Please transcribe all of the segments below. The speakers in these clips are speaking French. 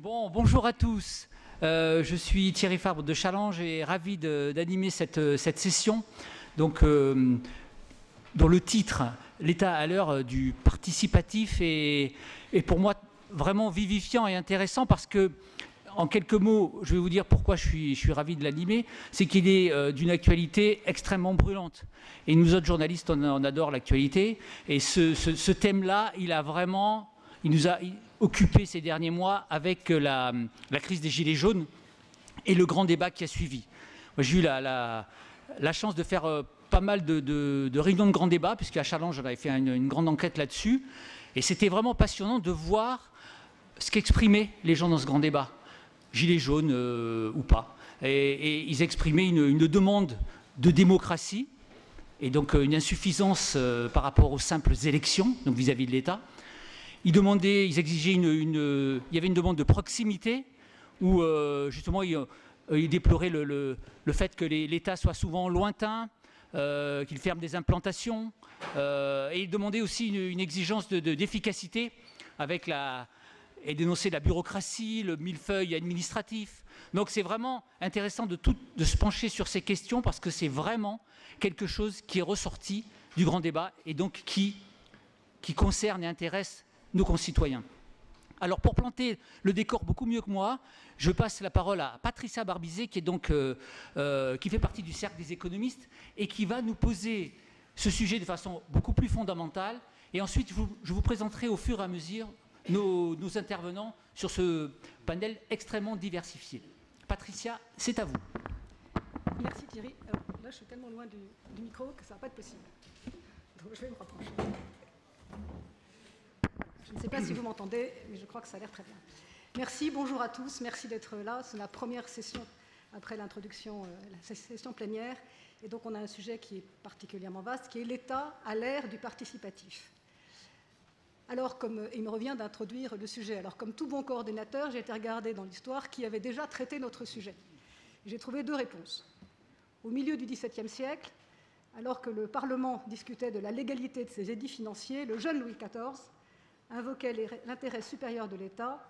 Bon, bonjour à tous. Euh, je suis Thierry Fabre de Challenge et ravi d'animer cette, cette, session donc, euh, dont le titre, L'État à l'heure du participatif, est, pour moi vraiment vivifiant et intéressant parce que, en quelques mots, je vais vous dire pourquoi je suis, je suis ravi de l'animer, c'est qu'il est, euh, d'une actualité extrêmement brûlante. Et nous autres journalistes, on, adore l'actualité. Et ce, ce, ce thème-là, il a vraiment... Il nous a, occupé ces derniers mois avec euh, la, crise des Gilets jaunes et le grand débat qui a suivi. J'ai eu la, chance de faire euh, pas mal de, de, de, réunions de grands débats, puisqu'à Challenge, j'avais fait une, grande enquête là-dessus. Et c'était vraiment passionnant de voir ce qu'exprimaient les gens dans ce grand débat, Gilets jaunes euh, ou pas. Et, ils exprimaient une, demande de démocratie, et donc une insuffisance par rapport aux simples élections, donc vis-à-vis -vis de l'État ils demandaient, ils exigeaient une, il y avait une demande de proximité où euh, justement ils, euh, ils déploraient le, fait que l'État soit souvent lointain, euh, qu'il ferme des implantations, euh, et ils demandaient aussi une, exigence d'efficacité de, de, avec la et dénoncer la bureaucratie, le millefeuille administratif. Donc c'est vraiment intéressant de, de se pencher sur ces questions parce que c'est vraiment quelque chose qui est ressorti du grand débat et donc qui, qui concerne et intéresse nos concitoyens. Alors pour planter le décor beaucoup mieux que moi, je passe la parole à Patricia Barbizet, qui, est donc, euh, euh, qui fait partie du cercle des économistes et qui va nous poser ce sujet de façon beaucoup plus fondamentale. Et ensuite, je vous, présenterai au fur et à mesure nos, intervenants sur ce panel extrêmement diversifié. Patricia, c'est à vous. Merci Thierry. Alors, là, je suis tellement loin du micro que ça ne va pas être possible. Donc je vais me rapprocher. Je ne sais pas si vous m'entendez, mais je crois que ça a l'air très bien. Merci, bonjour à tous, merci d'être là. C'est la première session après l'introduction, euh, la session plénière. Et donc on a un sujet qui est particulièrement vaste, qui est l'État à l'ère du participatif. Alors, comme il me revient d'introduire le sujet, alors comme tout bon coordinateur, j'ai été regardé dans l'histoire qui avait déjà traité notre sujet. J'ai trouvé deux réponses. Au milieu du XVIIe siècle, alors que le Parlement discutait de la légalité de ses édits financiers, le jeune Louis XIV invoquait l'intérêt supérieur de l'État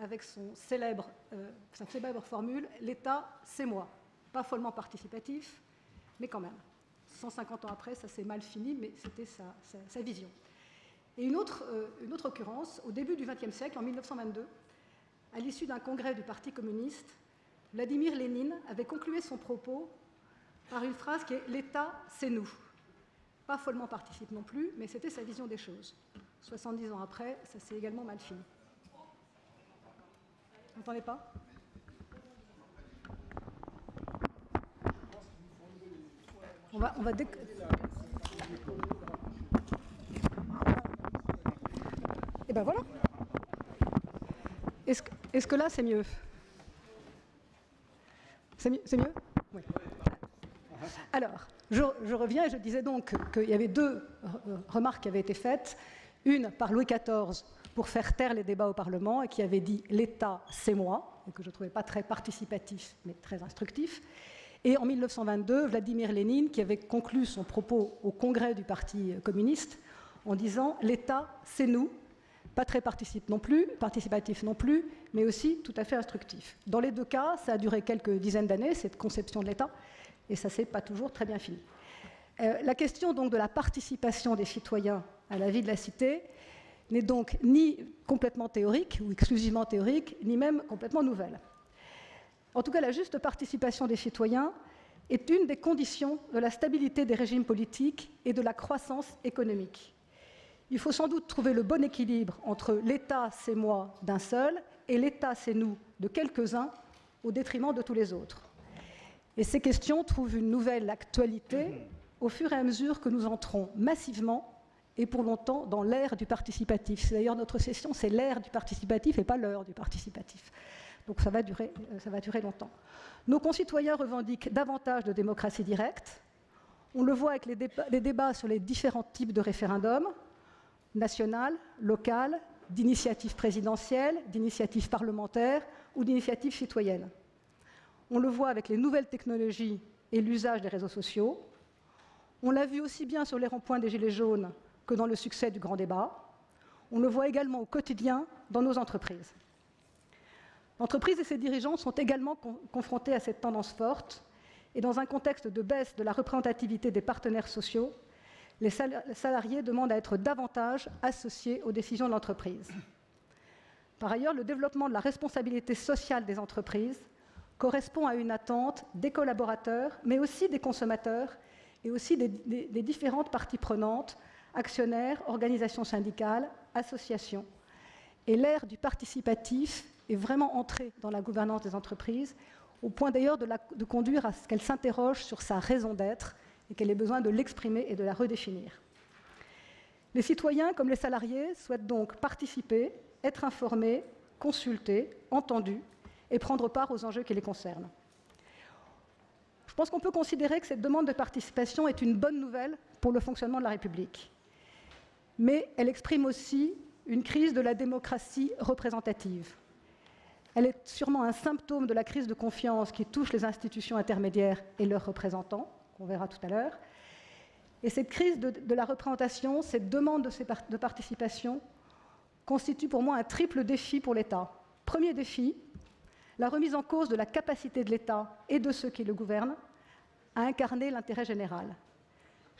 avec son célèbre, euh, sa célèbre formule L'État, c'est moi. Pas follement participatif, mais quand même. 150 ans après, ça s'est mal fini, mais c'était sa, vision. Et une autre, euh, une autre occurrence, au début du XXe siècle, en 1922, à l'issue d'un congrès du Parti communiste, Vladimir Lénine avait conclué son propos par une phrase qui est L'État, c'est nous. Pas follement participe non plus, mais c'était sa vision des choses. 70 ans après, ça s'est également mal fini. Vous n'entendez pas? On va, on. Et ben voilà. Est-ce que, là c'est mieux? C'est mieux, mieux? Oui. Alors, je, reviens et je disais donc qu'il y avait deux remarques qui avaient été faites une par Louis XIV pour faire taire les débats au Parlement et qui avait dit l'État, c'est moi, et que je ne trouvais pas très participatif, mais très instructif. Et en 1922, Vladimir Lénine, qui avait conclu son propos au congrès du Parti communiste en disant l'État, c'est nous, pas très participe non plus, participatif non plus, mais aussi tout à fait instructif. Dans les deux cas, ça a duré quelques dizaines d'années, cette conception de l'État, et ça s'est pas toujours très bien fini. Euh, la question donc de la participation des citoyens à la vie de la cité n'est donc ni complètement théorique ou exclusivement théorique, ni même complètement nouvelle. En tout cas, la juste participation des citoyens est une des conditions de la stabilité des régimes politiques et de la croissance économique. Il faut sans doute trouver le bon équilibre entre l'État, c'est moi d'un seul, et l'État, c'est nous de quelques-uns, au détriment de tous les autres. Et ces questions trouvent une nouvelle actualité au fur et à mesure que nous entrons massivement et pour longtemps dans l'ère du participatif. D'ailleurs notre session, c'est l'ère du participatif et pas l'heure du participatif. Donc ça va, durer, euh, ça va durer longtemps. Nos concitoyens revendiquent davantage de démocratie directe. On le voit avec les, débats, sur les différents types de référendums, national, local, d'initiatives présidentielles, d'initiatives parlementaires ou d'initiatives citoyennes. On le voit avec les nouvelles technologies et l'usage des réseaux sociaux. On l'a vu aussi bien sur les ronds-points des Gilets jaunes que dans le succès du grand débat. On le voit également au quotidien dans nos entreprises. L'entreprise et ses dirigeants sont également confrontés à cette tendance forte, et dans un contexte de baisse de la représentativité des partenaires sociaux, les salariés demandent à être davantage associés aux décisions de l'entreprise. Par ailleurs, le développement de la responsabilité sociale des entreprises correspond à une attente des collaborateurs, mais aussi des consommateurs et aussi des, des différentes parties prenantes, actionnaires, organisations syndicales, associations. Et l'ère du participatif est vraiment entrée dans la gouvernance des entreprises, au point d'ailleurs de, conduire à ce qu'elle s'interroge sur sa raison d'être et qu'elle ait besoin de l'exprimer et de la redéfinir. Les citoyens, comme les salariés, souhaitent donc participer, être informés, consultés, entendus et prendre part aux enjeux qui les concernent. Je pense qu'on peut considérer que cette demande de participation est une bonne nouvelle pour le fonctionnement de la République. Mais elle exprime aussi une crise de la démocratie représentative. Elle est sûrement un symptôme de la crise de confiance qui touche les institutions intermédiaires et leurs représentants, qu'on verra tout à l'heure. Et cette crise de, la représentation, cette demande de, participation, constitue pour moi un triple défi pour l'État. Premier défi, la remise en cause de la capacité de l'État et de ceux qui le gouvernent à incarner l'intérêt général.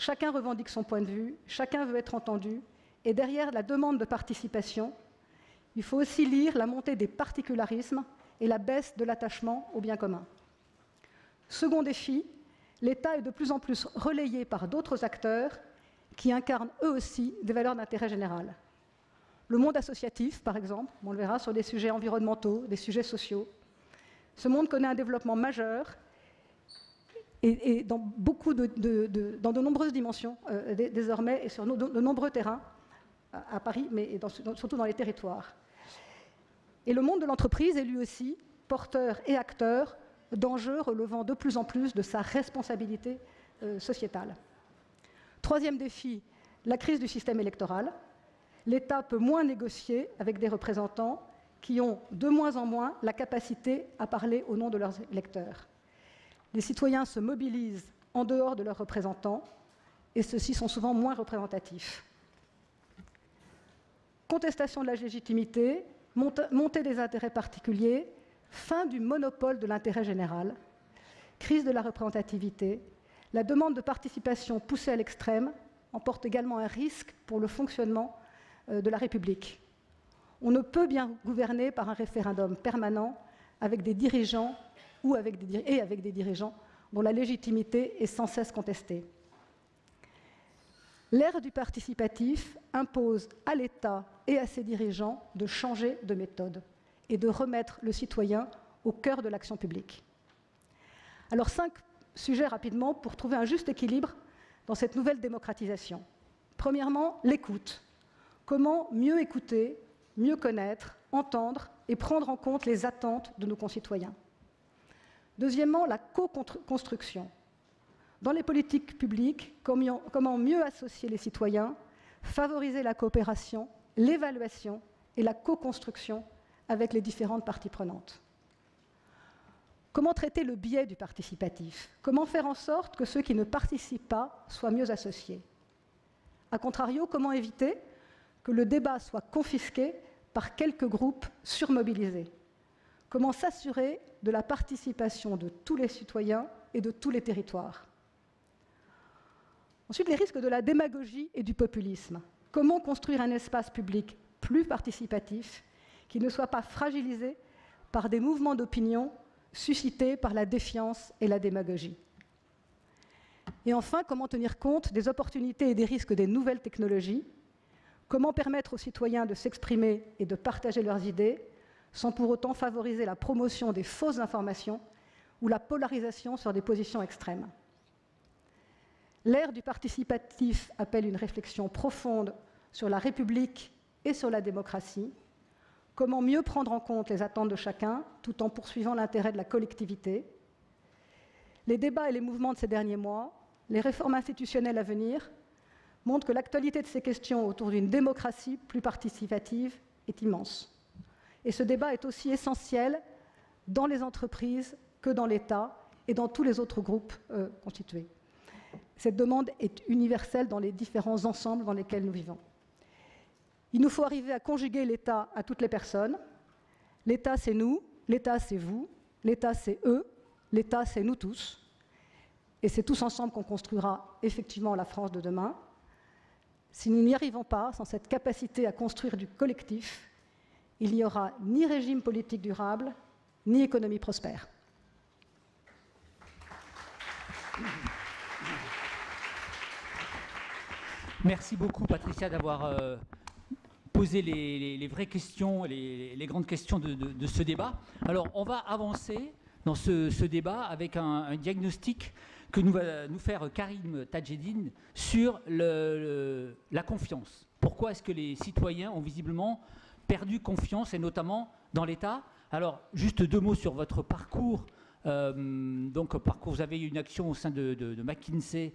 Chacun revendique son point de vue, chacun veut être entendu, et derrière la demande de participation, il faut aussi lire la montée des particularismes et la baisse de l'attachement au bien commun. Second défi, l'État est de plus en plus relayé par d'autres acteurs qui incarnent eux aussi des valeurs d'intérêt général. Le monde associatif, par exemple, on le verra sur des sujets environnementaux, des sujets sociaux. Ce monde connaît un développement majeur et, dans, beaucoup de, dans de nombreuses dimensions euh, désormais et sur de nombreux terrains à, Paris, mais surtout dans les territoires. Et le monde de l'entreprise est lui aussi porteur et acteur d'enjeux relevant de plus en plus de sa responsabilité euh, sociétale. Troisième défi, la crise du système électoral. L'État peut moins négocier avec des représentants qui ont de moins en moins la capacité à parler au nom de leurs électeurs. Les citoyens se mobilisent en dehors de leurs représentants et ceux-ci sont souvent moins représentatifs contestation de la légitimité, montée des intérêts particuliers, fin du monopole de l'intérêt général, crise de la représentativité, la demande de participation poussée à l'extrême emporte également un risque pour le fonctionnement euh, de la République. On ne peut bien gouverner par un référendum permanent avec des dirigeants ou et avec des dirigeants dont la légitimité est sans cesse contestée. L'ère du participatif impose à l'État et à ses dirigeants de changer de méthode et de remettre le citoyen au cœur de l'action publique. Alors cinq sujets rapidement pour trouver un juste équilibre dans cette nouvelle démocratisation. Premièrement, l'écoute. Comment mieux écouter, mieux connaître, entendre et prendre en compte les attentes de nos concitoyens? Deuxièmement, la co-construction. Dans les politiques publiques, comment mieux associer les citoyens, favoriser la coopération, l'évaluation et la co-construction avec les différentes parties prenantes. Comment traiter le biais du participatif? Comment faire en sorte que ceux qui ne participent pas soient mieux associés? A contrario, comment éviter que le débat soit confisqué par quelques groupes surmobilisés? Comment s'assurer de la participation de tous les citoyens et de tous les territoires. Ensuite, les risques de la démagogie et du populisme. Comment construire un espace public plus participatif qui ne soit pas fragilisé par des mouvements d'opinion suscités par la défiance et la démagogie. Et enfin, comment tenir compte des opportunités et des risques des nouvelles technologies. Comment permettre aux citoyens de s'exprimer et de partager leurs idées sans pour autant favoriser la promotion des fausses informations ou la polarisation sur des positions extrêmes L'ère du participatif appelle une réflexion profonde sur la République et sur la démocratie. Comment mieux prendre en compte les attentes de chacun tout en poursuivant l'intérêt de la collectivité Les débats et les mouvements de ces derniers mois, les réformes institutionnelles à venir, montrent que l'actualité de ces questions autour d'une démocratie plus participative est immense. Et ce débat est aussi essentiel dans les entreprises que dans l'État et dans tous les autres groupes euh, constitués. Cette demande est universelle dans les différents ensembles dans lesquels nous vivons. Il nous faut arriver à conjuguer l'État à toutes les personnes. L'État, c'est nous, l'État c'est vous, l'État c'est eux, l'État c'est nous tous. Et c'est tous ensemble qu'on construira effectivement la France de demain. Si nous n'y arrivons pas, sans cette capacité à construire du collectif, il n'y aura ni régime politique durable, ni économie prospère. Merci beaucoup, Patricia, d'avoir euh, posé les, vraies questions, les, grandes questions de, ce débat. Alors, on va avancer dans ce, débat avec un, diagnostic que nous va nous faire Karim Tajedine sur la confiance. Pourquoi est-ce que les citoyens ont visiblement perdu confiance, et notamment dans l'État Alors, juste deux mots sur votre parcours. Euh, donc, parcours, vous avez une action au sein de McKinsey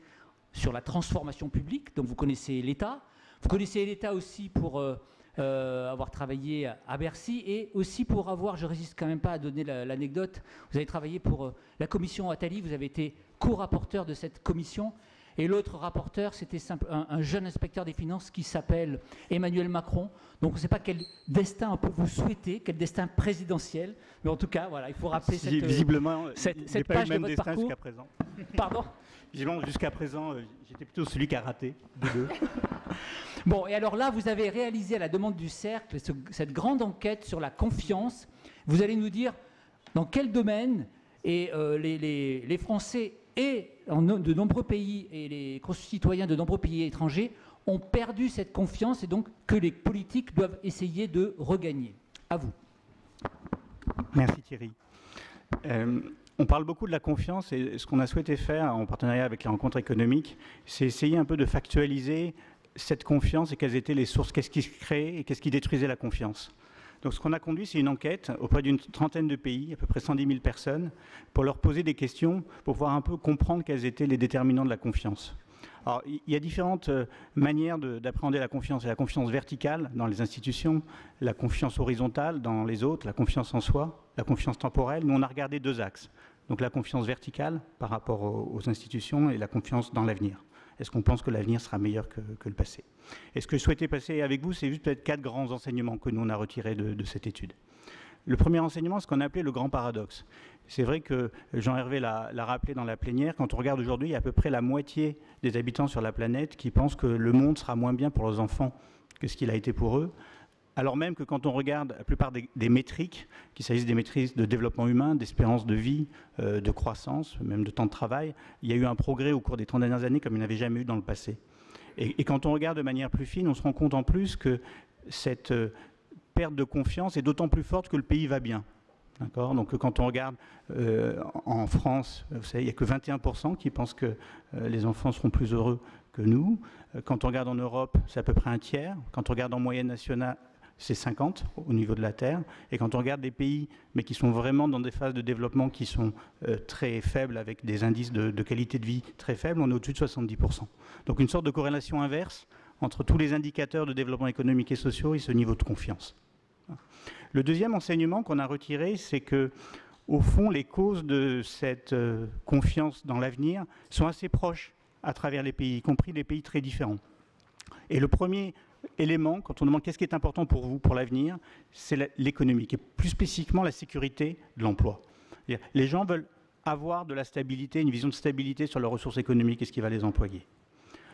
sur la transformation publique, donc vous connaissez l'État. Vous connaissez l'État aussi pour euh, euh, avoir travaillé à Bercy et aussi pour avoir, je résiste quand même pas à donner l'anecdote, vous avez travaillé pour la commission Attali, vous avez été co-rapporteur de cette commission. Et l'autre rapporteur, c'était un, un, jeune inspecteur des finances qui s'appelle Emmanuel Macron. Donc on ne sait pas quel destin on peut vous souhaiter, quel destin présidentiel. Mais en tout cas, voilà, il faut rappeler cette, visiblement, cette, cette page de votre parcours. jusqu'à présent. Pardon? Jusqu'à présent, euh, j'étais plutôt celui qui a raté de deux. bon, et alors là, vous avez réalisé à la demande du Cercle cette grande enquête sur la confiance. Vous allez nous dire dans quel domaine et euh, les, Français et de nombreux pays et les concitoyens de nombreux pays étrangers ont perdu cette confiance et donc que les politiques doivent essayer de regagner. À vous. Merci Thierry. Euh, on parle beaucoup de la confiance et ce qu'on a souhaité faire en partenariat avec les rencontres économiques, c'est essayer un peu de factualiser cette confiance et quelles étaient les sources, qu'est-ce qui se crée et qu'est-ce qui détruisait la confiance. Donc ce qu'on a conduit, c'est une enquête auprès d'une trentaine de pays, à peu près 110 000 personnes, pour leur poser des questions, pour pouvoir un peu comprendre quels étaient les déterminants de la confiance. Alors, il y a différentes euh, manières d'appréhender la confiance. Il y a la confiance verticale dans les institutions, la confiance horizontale dans les autres, la confiance en soi, la confiance temporelle. Nous, on a regardé deux axes. Donc la confiance verticale par rapport aux, institutions et la confiance dans l'avenir. Est-ce qu'on pense que l'avenir sera meilleur que, le passé? Et ce que je souhaitais passer avec vous, c'est juste peut-être quatre grands enseignements que nous, on a retirés de, de cette étude? Le premier enseignement, ce qu'on a appelé le grand paradoxe. C'est vrai que Jean-Hervé l'a rappelé dans la plénière, quand on regarde aujourd'hui, il y a à peu près la moitié des habitants sur la planète qui pensent que le monde sera moins bien pour leurs enfants que ce qu'il a été pour eux, alors même que quand on regarde la plupart des, métriques, qu'il s'agisse des métriques de développement humain, d'espérance de vie, euh, de croissance, même de temps de travail, il y a eu un progrès au cours des 30 dernières années comme il n'y avait jamais eu dans le passé. Et, quand on regarde de manière plus fine, on se rend compte en plus que cette euh, perte de confiance est d'autant plus forte que le pays va bien. Donc quand on regarde euh, en France, il n'y a que 21% qui pensent que euh, les enfants seront plus heureux que nous. Euh, quand on regarde en Europe, c'est à peu près un tiers. Quand on regarde en moyenne nationale, c'est 50 au niveau de la Terre. Et quand on regarde des pays, mais qui sont vraiment dans des phases de développement qui sont très faibles, avec des indices de, qualité de vie très faibles, on est au-dessus de 70%. Donc une sorte de corrélation inverse entre tous les indicateurs de développement économique et sociaux et ce niveau de confiance. Le deuxième enseignement qu'on a retiré, c'est que, au fond, les causes de cette euh, confiance dans l'avenir sont assez proches à travers les pays, y compris les pays très différents. Et le premier élément, quand on demande qu'est-ce qui est important pour vous pour l'avenir, c'est l'économique, et plus spécifiquement la sécurité de l'emploi. Les gens veulent avoir de la stabilité, une vision de stabilité sur leurs ressources économiques et ce qui va les employer.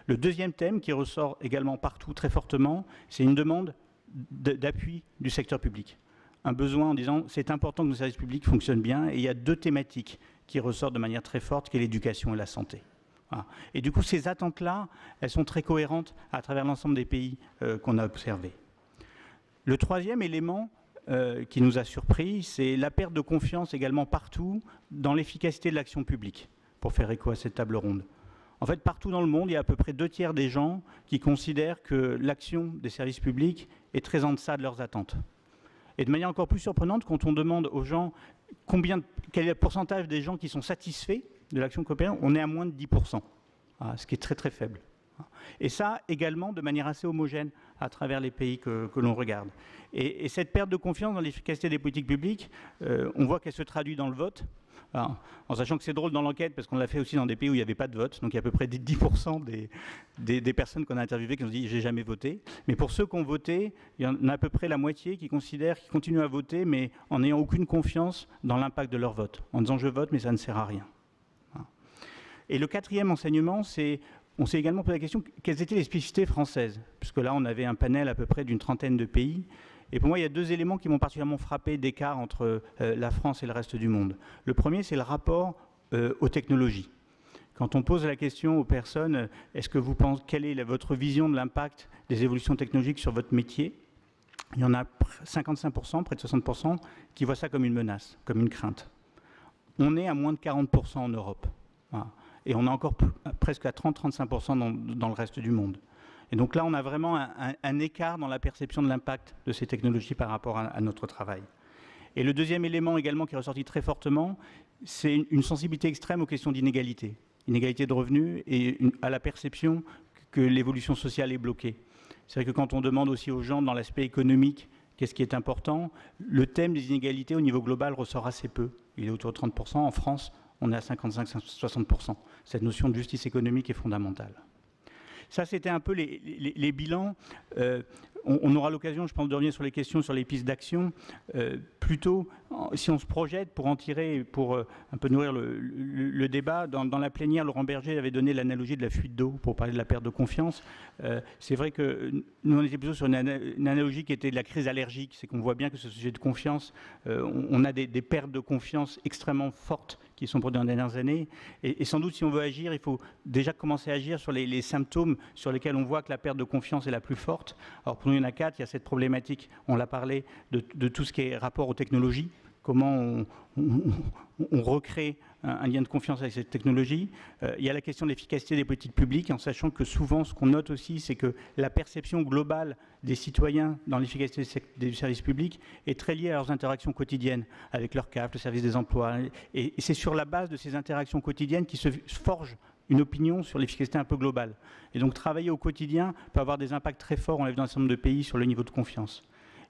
Le deuxième thème qui ressort également partout très fortement, c'est une demande d'appui du secteur public un besoin en disant c'est important que nos services publics fonctionnent bien et il y a deux thématiques qui ressortent de manière très forte, qui est l'éducation et la santé. Et du coup, ces attentes-là, elles sont très cohérentes à travers l'ensemble des pays euh, qu'on a observés. Le troisième élément euh, qui nous a surpris, c'est la perte de confiance également partout dans l'efficacité de l'action publique, pour faire écho à cette table ronde. En fait, partout dans le monde, il y a à peu près deux tiers des gens qui considèrent que l'action des services publics est très en deçà de leurs attentes. Et de manière encore plus surprenante, quand on demande aux gens quel est le pourcentage des gens qui sont satisfaits de l'action coopérative, on est à moins de 10%, ah, ce qui est très très faible. Et ça également de manière assez homogène à travers les pays que, l'on regarde. Et, cette perte de confiance dans l'efficacité des politiques publiques, euh, on voit qu'elle se traduit dans le vote. en sachant que c'est drôle dans l'enquête, parce qu'on l'a fait aussi dans des pays où il n'y avait pas de vote, donc il y a à peu près 10% des, personnes qu'on a interviewées qui ont dit j'ai jamais voté. Mais pour ceux qui ont voté, il y en a à peu près la moitié qui considèrent qu'ils continuent à voter, mais en n'ayant aucune confiance dans l'impact de leur vote, en disant je vote, mais ça ne sert à rien. Et le quatrième enseignement, c'est on s'est également posé la question quelles étaient les spécificités françaises, puisque là on avait un panel à peu près d'une trentaine de pays. Et pour moi, il y a deux éléments qui m'ont particulièrement frappé d'écart entre euh, la France et le reste du monde. Le premier, c'est le rapport euh, aux technologies. Quand on pose la question aux personnes, euh, est-ce que vous pensez, quelle est votre vision de l'impact des évolutions technologiques sur votre métier? Il y en a 55%, près de 60%, qui voient ça comme une menace, comme une crainte. On est à moins de 40% en Europe. Et on est encore presque à 30-35% dans, le reste du monde. Et donc là, on a vraiment un, écart dans la perception de l'impact de ces technologies par rapport à, notre travail. Et le deuxième élément également qui est ressorti très fortement, c'est une, sensibilité extrême aux questions d'inégalité. Inégalité de revenus et à la perception que l'évolution sociale est bloquée. C'est vrai que quand on demande aussi aux gens dans l'aspect économique qu'est-ce qui est important, le thème des inégalités au niveau global ressort assez peu. Il est autour de 30%. En France, on est à 55-60%. Cette notion de justice économique est fondamentale. Ça, c'était un peu les, bilans. Euh, on, aura l'occasion, je pense, de revenir sur les questions, sur les pistes d'action. Euh, plutôt, si on se projette pour en tirer, pour euh, un peu nourrir le, débat, dans, la plénière, Laurent Berger avait donné l'analogie de la fuite d'eau pour parler de la perte de confiance. c'est vrai que nous, on était plutôt sur une, analogie qui était de la crise allergique. C'est qu'on voit bien que ce sujet de confiance, on, a des, des pertes de confiance extrêmement fortes qui sont produits dans les dernières années. Et, sans doute, si on veut agir, il faut déjà commencer à agir sur les, symptômes sur lesquels on voit que la perte de confiance est la plus forte. Alors pour nous, il y en a quatre. Il y a cette problématique, on l'a parlé, de, de tout ce qui est rapport aux technologies comment on, recrée un, lien de confiance avec cette technologie. Euh, il y a la question de l'efficacité des politiques publiques, en sachant que souvent, ce qu'on note aussi, c'est que la perception globale des citoyens dans l'efficacité des services publics est très liée à leurs interactions quotidiennes avec leur CAF, le service des emplois. Et, c'est sur la base de ces interactions quotidiennes qui se forgent une opinion sur l'efficacité un peu globale. Et donc travailler au quotidien peut avoir des impacts très forts, on l'a vu dans un certain nombre de pays, sur le niveau de confiance.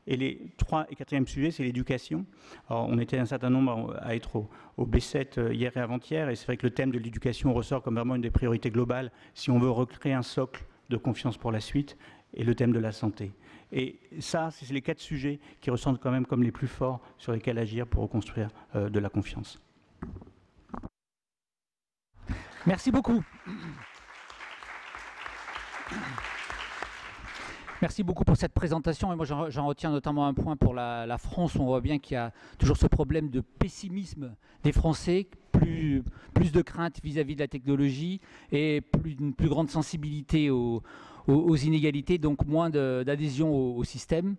Et les trois et quatrième sujets, c'est l'éducation. on était un certain nombre à être au, B7 euh, hier et avant-hier, et c'est vrai que le thème de l'éducation ressort comme vraiment une des priorités globales si on veut recréer un socle de confiance pour la suite, et le thème de la santé. Et ça, c'est les quatre sujets qui ressentent quand même comme les plus forts sur lesquels agir pour reconstruire euh, de la confiance. Merci beaucoup. Merci beaucoup pour cette présentation. Et moi, j'en retiens notamment un point pour la, France. On voit bien qu'il y a toujours ce problème de pessimisme des Français, plus, de crainte vis-à-vis de la technologie et plus, une plus grande sensibilité aux, inégalités, donc moins d'adhésion au, système.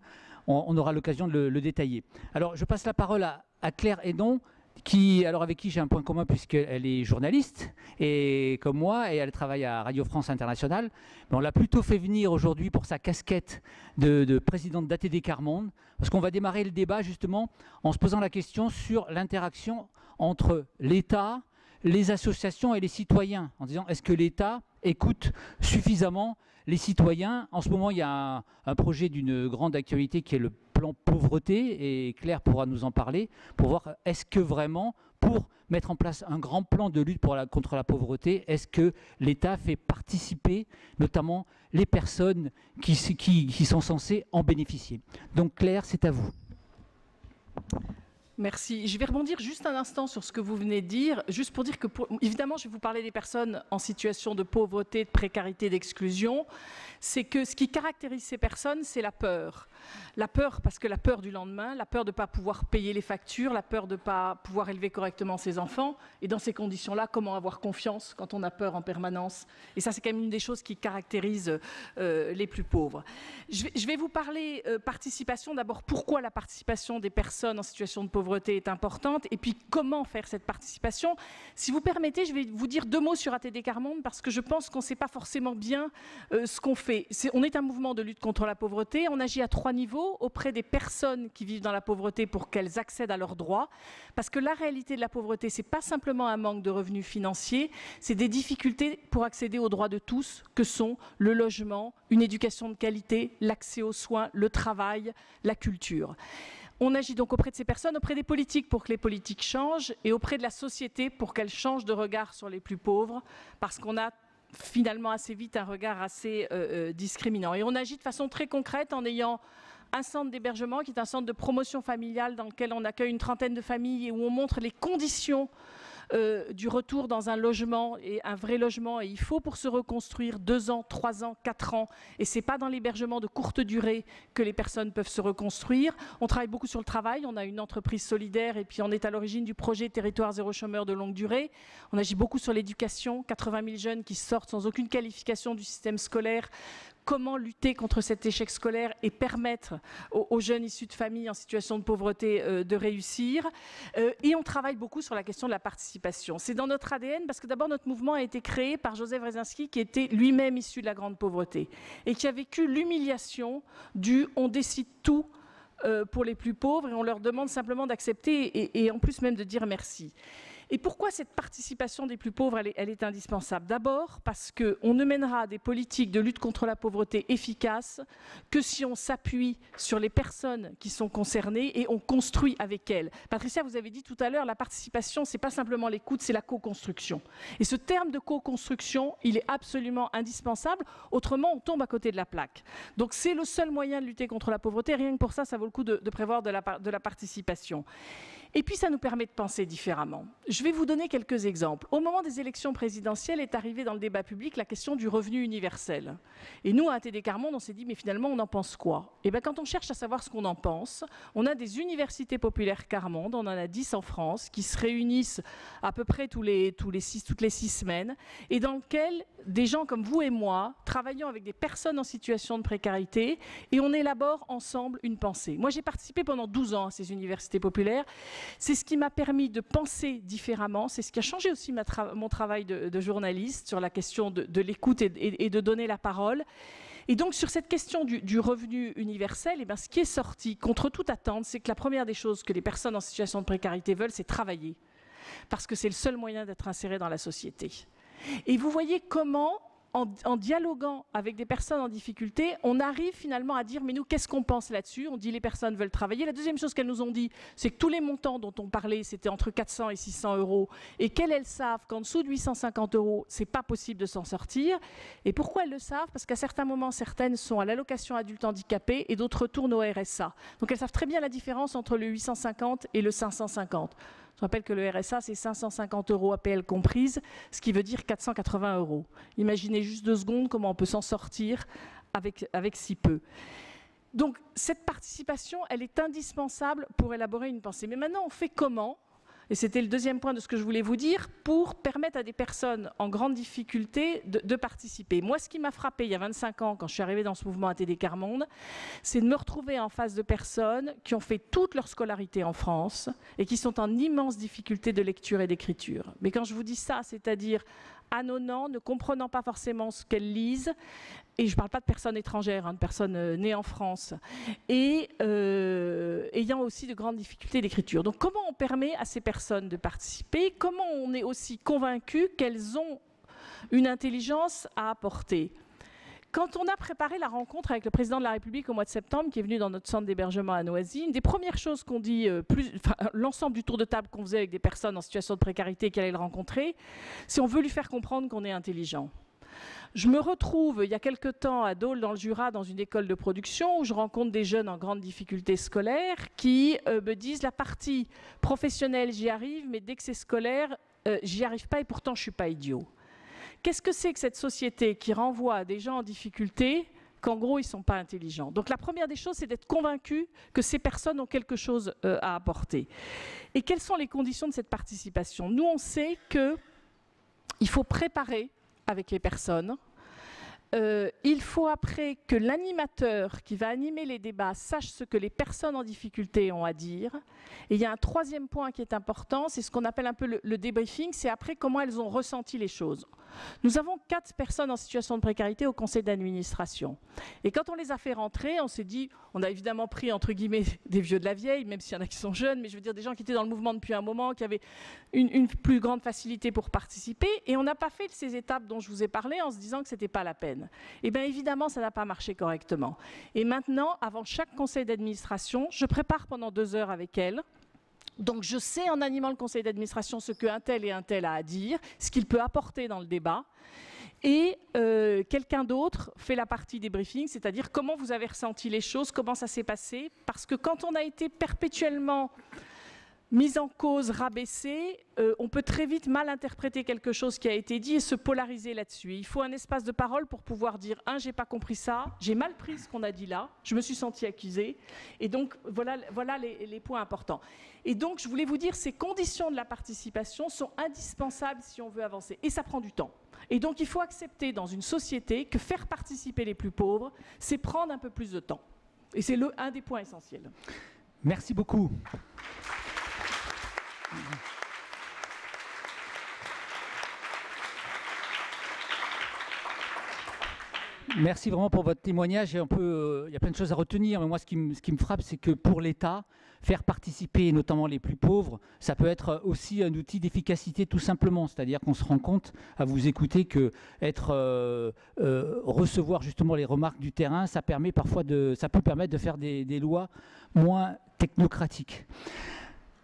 On, aura l'occasion de le, détailler. Alors, je passe la parole à, à Claire Edon qui, alors avec qui j'ai un point commun puisqu'elle est journaliste et comme moi et elle travaille à Radio France Internationale. Mais on l'a plutôt fait venir aujourd'hui pour sa casquette de, présidente d'ATD Carmonde parce qu'on va démarrer le débat justement en se posant la question sur l'interaction entre l'État, les associations et les citoyens en disant est-ce que l'État écoute suffisamment les citoyens? En ce moment, il y a un projet d'une grande actualité qui est le plan pauvreté, et Claire pourra nous en parler, pour voir est-ce que vraiment, pour mettre en place un grand plan de lutte pour la, contre la pauvreté, est-ce que l'État fait participer notamment les personnes qui, sont censées en bénéficier? Donc Claire, c'est à vous. Merci. Je vais rebondir juste un instant sur ce que vous venez de dire, juste pour dire que, évidemment, je vais vous parler des personnes en situation de pauvreté, de précarité, d'exclusion. C'est que ce qui caractérise ces personnes, c'est la peur. La peur, parce que la peur du lendemain, la peur de ne pas pouvoir payer les factures, la peur de ne pas pouvoir élever correctement ses enfants. Et dans ces conditions-là, comment avoir confiance quand on a peur en permanence? Et ça, c'est quand même une des choses qui caractérise euh, les plus pauvres. Je vais, vous parler euh, participation. D'abord, pourquoi la participation des personnes en situation de pauvreté est importante? Et puis comment faire cette participation? Si vous permettez, je vais vous dire deux mots sur ATD Carmonde parce que je pense qu'on ne sait pas forcément bien euh, ce qu'on fait. on est un mouvement de lutte contre la pauvreté. On agit à trois niveaux auprès des personnes qui vivent dans la pauvreté pour qu'elles accèdent à leurs droits. Parce que la réalité de la pauvreté, ce n'est pas simplement un manque de revenus financiers, c'est des difficultés pour accéder aux droits de tous, que sont le logement, une éducation de qualité, l'accès aux soins, le travail, la culture. On agit donc auprès de ces personnes, auprès des politiques pour que les politiques changent et auprès de la société pour qu'elle change de regard sur les plus pauvres, parce qu'on a finalement assez vite un regard assez euh, euh, discriminant. Et on agit de façon très concrète en ayant un centre d'hébergement qui est un centre de promotion familiale dans lequel on accueille une trentaine de familles et où on montre les conditions euh, du retour dans un logement et un vrai logement. Et il faut pour se reconstruire deux ans, trois ans, quatre ans. Et c'est pas dans l'hébergement de courte durée que les personnes peuvent se reconstruire. On travaille beaucoup sur le travail. On a une entreprise solidaire et puis on est à l'origine du projet Territoire zéro chômeur de longue durée. On agit beaucoup sur l'éducation. 80 000 jeunes qui sortent sans aucune qualification du système scolaire comment lutter contre cet échec scolaire et permettre aux, jeunes issus de familles en situation de pauvreté euh, de réussir. Euh, et on travaille beaucoup sur la question de la participation. C'est dans notre ADN parce que d'abord notre mouvement a été créé par Joseph Rezinski qui était lui-même issu de la grande pauvreté et qui a vécu l'humiliation du on décide tout euh, pour les plus pauvres et on leur demande simplement d'accepter et, en plus même de dire merci. Et pourquoi cette participation des plus pauvres, est, indispensable? D'abord parce qu'on ne mènera des politiques de lutte contre la pauvreté efficaces que si on s'appuie sur les personnes qui sont concernées et on construit avec elles. Patricia, vous avez dit tout à l'heure, la participation, ce n'est pas simplement l'écoute, c'est la co-construction. Et ce terme de co-construction, il est absolument indispensable, autrement on tombe à côté de la plaque. Donc c'est le seul moyen de lutter contre la pauvreté, rien que pour ça, ça vaut le coup de, prévoir de la participation. Et puis ça nous permet de penser différemment. Je vais vous donner quelques exemples. Au moment des élections présidentielles est arrivée dans le débat public la question du revenu universel. Et nous, à ATD Carmonde, on s'est dit, mais finalement, on en pense quoi? Et eh bien quand on cherche à savoir ce qu'on en pense, on a des universités populaires Carmonde, on en a 10 en France, qui se réunissent à peu près toutes les six semaines, et dans lesquelles des gens comme vous et moi travaillons avec des personnes en situation de précarité, et on élabore ensemble une pensée. Moi, j'ai participé pendant 12 ans à ces universités populaires, c'est ce qui m'a permis de penser différemment, c'est ce qui a changé aussi mon travail de, journaliste sur la question de, l'écoute et, de donner la parole. Et donc sur cette question du, revenu universel, eh bien, ce qui est sorti contre toute attente, c'est que la première des choses que les personnes en situation de précarité veulent, c'est travailler, parce que c'est le seul moyen d'être inséré dans la société. Et vous voyez comment en, dialoguant avec des personnes en difficulté, on arrive finalement à dire, mais nous, qu'est-ce qu'on pense là-dessus? On dit les personnes veulent travailler. La deuxième chose qu'elles nous ont dit, c'est que tous les montants dont on parlait, c'était entre 400 et 600 euros, et qu'elles, elles savent qu'en dessous de 850 euros, c'est pas possible de s'en sortir. Et pourquoi elles le savent? Parce qu'à certains moments, certaines sont à l'allocation adulte handicapé et d'autres tournent au RSA. Donc elles savent très bien la différence entre le 850 et le 550. Je rappelle que le RSA, c'est 550 euros APL comprise, ce qui veut dire 480 euros. Imaginez juste deux secondes comment on peut s'en sortir avec, avec si peu. Donc cette participation, elle est indispensable pour élaborer une pensée. Mais maintenant, on fait comment et c'était le deuxième point de ce que je voulais vous dire, pour permettre à des personnes en grande difficulté de, participer. Moi, ce qui m'a frappé il y a 25 ans, quand je suis arrivée dans ce mouvement ATD Carmonde, c'est de me retrouver en face de personnes qui ont fait toute leur scolarité en France et qui sont en immense difficulté de lecture et d'écriture. Mais quand je vous dis ça, c'est-à-dire annonnant, ne comprenant pas forcément ce qu'elles lisent, et je ne parle pas de personnes étrangères, hein, de personnes euh, nées en France, et euh, ayant aussi de grandes difficultés d'écriture. Donc comment on permet à ces personnes de participer? Comment on est aussi convaincu qu'elles ont une intelligence à apporter? Quand on a préparé la rencontre avec le président de la République au mois de septembre, qui est venu dans notre centre d'hébergement à Noisy, une des premières choses qu'on dit, euh, l'ensemble du tour de table qu'on faisait avec des personnes en situation de précarité qui allaient le rencontrer, c'est on veut lui faire comprendre qu'on est intelligent. Je me retrouve il y a quelque temps à Dole dans le Jura dans une école de production où je rencontre des jeunes en grande difficulté scolaire qui euh, me disent la partie professionnelle j'y arrive mais dès que c'est scolaire euh, j'y arrive pas et pourtant je suis pas idiot. Qu'est-ce que c'est que cette société qui renvoie des gens en difficulté qu'en gros, ils ne sont pas intelligents? Donc la première des choses, c'est d'être convaincu que ces personnes ont quelque chose euh, à apporter. Et quelles sont les conditions de cette participation? Nous, on sait qu'il faut préparer avec les personnes. Euh, il faut après que l'animateur qui va animer les débats sache ce que les personnes en difficulté ont à dire. Et il y a un troisième point qui est important, c'est ce qu'on appelle un peu le, le débriefing, c'est après comment elles ont ressenti les choses. Nous avons quatre personnes en situation de précarité au conseil d'administration. Et quand on les a fait rentrer, on s'est dit, on a évidemment pris entre guillemets des vieux de la vieille, même s'il y en a qui sont jeunes, mais je veux dire des gens qui étaient dans le mouvement depuis un moment, qui avaient une, une plus grande facilité pour participer. Et on n'a pas fait ces étapes dont je vous ai parlé en se disant que ce n'était pas la peine. Et eh bien évidemment, ça n'a pas marché correctement. Et maintenant, avant chaque conseil d'administration, je prépare pendant deux heures avec elle donc je sais en animant le conseil d'administration ce qu'un tel et un tel a à dire, ce qu'il peut apporter dans le débat. Et euh, quelqu'un d'autre fait la partie des briefings, c'est-à-dire comment vous avez ressenti les choses, comment ça s'est passé. Parce que quand on a été perpétuellement mise en cause, rabaissée, euh, on peut très vite mal interpréter quelque chose qui a été dit et se polariser là-dessus. Il faut un espace de parole pour pouvoir dire un, j'ai pas compris ça, j'ai mal pris ce qu'on a dit là, je me suis senti accusé. Et donc voilà, les, les, points importants. Et donc je voulais vous dire, ces conditions de la participation sont indispensables si on veut avancer. Et ça prend du temps. Et donc il faut accepter dans une société que faire participer les plus pauvres, c'est prendre un peu plus de temps. Et c'est un des points essentiels. Merci beaucoup. Merci vraiment pour votre témoignage. Euh, il y a plein de choses à retenir, mais moi, ce qui, me frappe, c'est que pour l'État, faire participer notamment les plus pauvres, ça peut être aussi un outil d'efficacité tout simplement. C'est-à-dire qu'on se rend compte à vous écouter que euh, euh, recevoir justement les remarques du terrain, ça, permet parfois de, ça peut permettre de faire des lois moins technocratiques.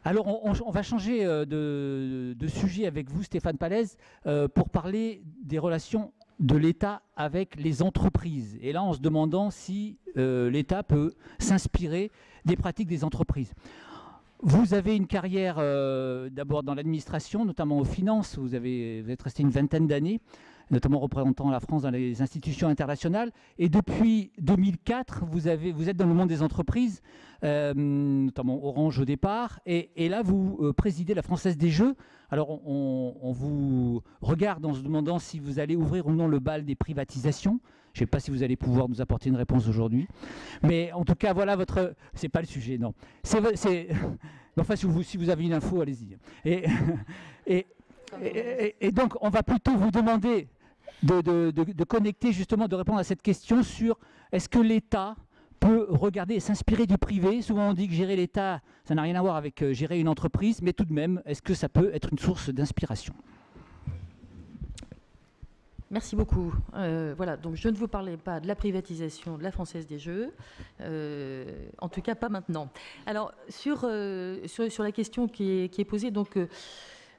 Alors, on, va changer euh, de, sujet avec vous, Stéphane Palaise, euh, pour parler des relations de l'État avec les entreprises. Et là, en se demandant si euh, l'État peut s'inspirer des pratiques des entreprises. Vous avez une carrière d'abord dans l'administration, notamment aux finances. Vous, avez, vous êtes resté une vingtaine d'années notamment représentant la France dans les institutions internationales. Et depuis 2004, vous, êtes dans le monde des entreprises, euh, notamment Orange au départ, et, là, vous euh, présidez la Française des Jeux. Alors, on, vous regarde en se demandant si vous allez ouvrir ou non le bal des privatisations. Je ne sais pas si vous allez pouvoir nous apporter une réponse aujourd'hui. Mais en tout cas, voilà votre... C'est pas le sujet, non. Enfin, si vous, avez une info, allez-y. Et, donc, on va plutôt vous demander de, connecter justement, de répondre à cette question sur est-ce que l'État peut regarder et s'inspirer du privé? Souvent on dit que gérer l'État, ça n'a rien à voir avec euh, gérer une entreprise, mais tout de même, est-ce que ça peut être une source d'inspiration? Merci beaucoup. Euh, voilà, donc je ne vous parlais pas de la privatisation de la Française des Jeux, euh, en tout cas pas maintenant. Alors sur, sur, la question qui est, posée, donc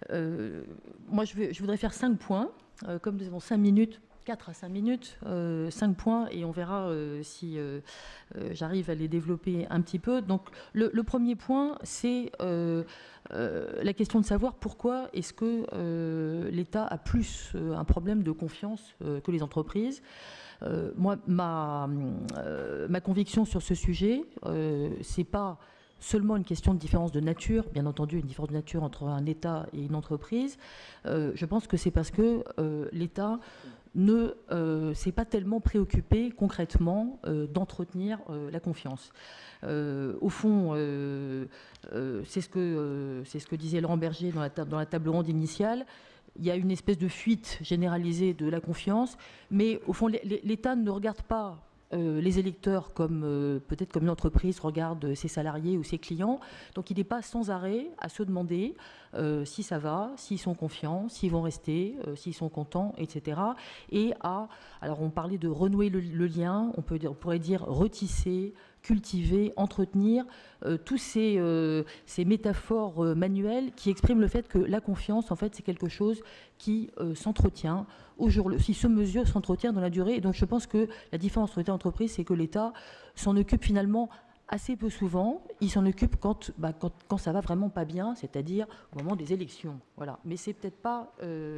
moi je, je, voudrais faire cinq points. Euh, comme nous avons 5 minutes, 4 à 5 minutes, 5 euh, points, et on verra euh, si j'arrive à les développer un petit peu. Donc le, premier point, c'est la question de savoir pourquoi est-ce que l'État a plus un problème de confiance que les entreprises. moi, ma, ma, conviction sur ce sujet, c'est pas seulement une question de différence de nature, bien entendu une différence de nature entre un État et une entreprise. Euh, je pense que c'est parce que euh, l'État ne euh, s'est pas tellement préoccupé concrètement d'entretenir la confiance. au fond, c'est ce, que, disait Laurent Berger dans la table ronde initiale il y a une espèce de fuite généralisée de la confiance, mais au fond, l'État ne regarde pas euh, les électeurs, comme euh, peut-être comme une entreprise, regardent ses salariés ou ses clients. Donc il n'est pas sans arrêt à se demander euh, si ça va, s'ils sont confiants, s'ils vont rester, s'ils sont contents, etc. Et à, alors on parlait de renouer le, lien, on, peut, on pourrait dire retisser, cultiver, entretenir euh, tous ces, euh, métaphores euh, manuelles qui expriment le fait que la confiance, en fait, c'est quelque chose qui s'entretient au jour, si se mesure, s'entretient dans la durée. Et donc, je pense que la différence entre l'État et l'entreprise, c'est que l'État s'en occupe finalement assez peu souvent. Il s'en occupe quand, bah, quand, ça va vraiment pas bien, c'est-à-dire au moment des élections. Voilà. Mais c'est peut-être pas,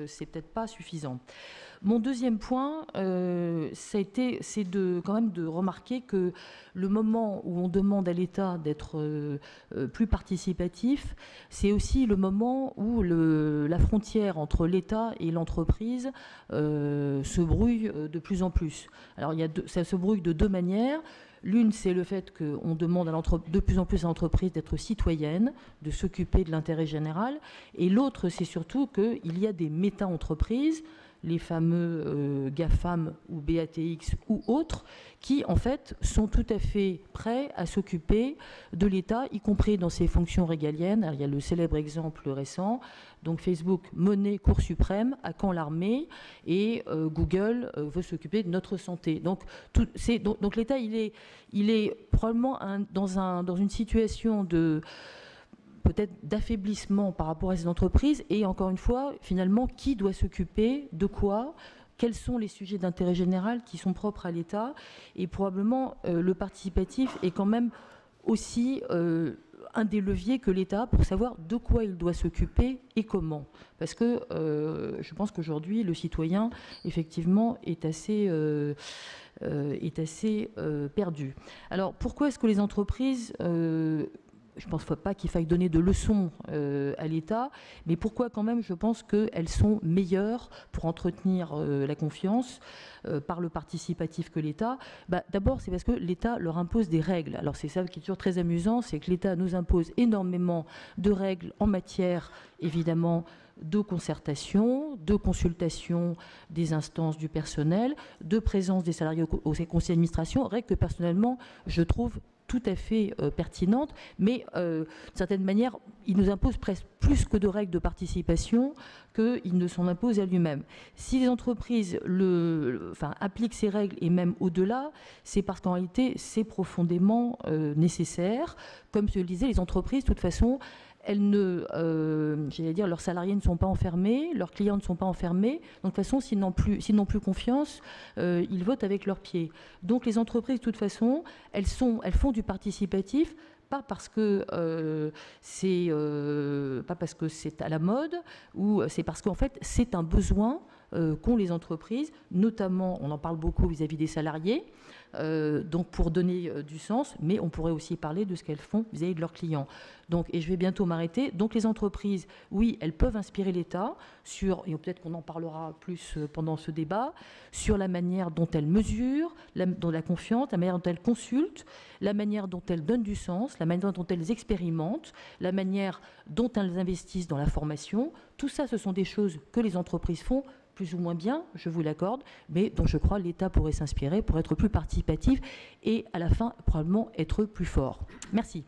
c'est peut-être pas suffisant. Mon deuxième point, euh, c'est quand même de remarquer que le moment où on demande à l'État d'être euh, euh, plus participatif, c'est aussi le moment où la frontière entre l'État et l'entreprise se brouille de plus en plus. Alors il y a ça se brouille de deux manières. L'une, c'est le fait qu'on demande de plus en plus à l'entreprise d'être citoyenne, de s'occuper de l'intérêt général. Et l'autre, c'est surtout qu'il y a des méta-entreprises les fameux euh, GAFAM ou BATX ou autres, qui en fait sont tout à fait prêts à s'occuper de l'État, y compris dans ses fonctions régaliennes. il y a le célèbre exemple récent, donc Facebook, monnaie, Cour suprême, à quand l'armée, et euh, Google euh, veut s'occuper de notre santé. Donc, l'État, il est, probablement dans une situation de peut-être d'affaiblissement par rapport à ces entreprises et encore une fois, finalement, qui doit s'occuper de quoi quels sont les sujets d'intérêt général qui sont propres à l'État et probablement euh, le participatif est quand même aussi euh, un des leviers que l'État pour savoir de quoi il doit s'occuper et comment. Parce que euh, je pense qu'aujourd'hui, le citoyen, effectivement, est assez, est assez perdu. Alors, pourquoi est-ce que les entreprises je ne pense pas qu'il faille donner de leçons euh, à l'État, mais pourquoi quand même je pense qu'elles sont meilleures pour entretenir euh, la confiance euh, par le participatif que l'État bah, D'abord, c'est parce que l'État leur impose des règles. Alors c'est ça qui est toujours très amusant, c'est que l'État nous impose énormément de règles en matière, évidemment, de concertation, de consultation des instances du personnel, de présence des salariés au, conseil d'administration, règles que personnellement je trouve tout à fait euh, pertinente, mais euh, d'une certaine manière, il nous impose presque plus que de règles de participation qu'il ne s'en impose à lui-même. Si les entreprises appliquent ces règles et même au-delà, c'est parce qu'en réalité, c'est profondément euh, nécessaire. Comme je le disais, les entreprises, de toute façon, elles ne, euh, dire, leurs salariés ne sont pas enfermés, leurs clients ne sont pas enfermés. Donc de toute façon, s'ils n'ont plus, confiance, euh, ils votent avec leurs pieds. Donc les entreprises, de toute façon, elles, font du participatif pas parce que euh, c'est pas parce que c'est à la mode ou c'est parce qu'en fait c'est un besoin qu'ont les entreprises, notamment on en parle beaucoup vis à -vis des salariés. Euh, donc pour donner euh, du sens, mais on pourrait aussi parler de ce qu'elles font vis-à-vis de leurs clients. Donc, et je vais bientôt m'arrêter. Donc les entreprises, oui, elles peuvent inspirer l'État sur, et peut-être qu'on en parlera plus euh, pendant ce débat, sur la manière dont elles mesurent, la, la confiance, la manière dont elles consultent, la manière dont elles donnent du sens, la manière dont elles expérimentent, la manière dont elles investissent dans la formation. Tout ça, ce sont des choses que les entreprises font plus ou moins bien, je vous l'accorde, mais dont je crois l'État pourrait s'inspirer pour être plus participatif et à la fin probablement être plus fort. Merci.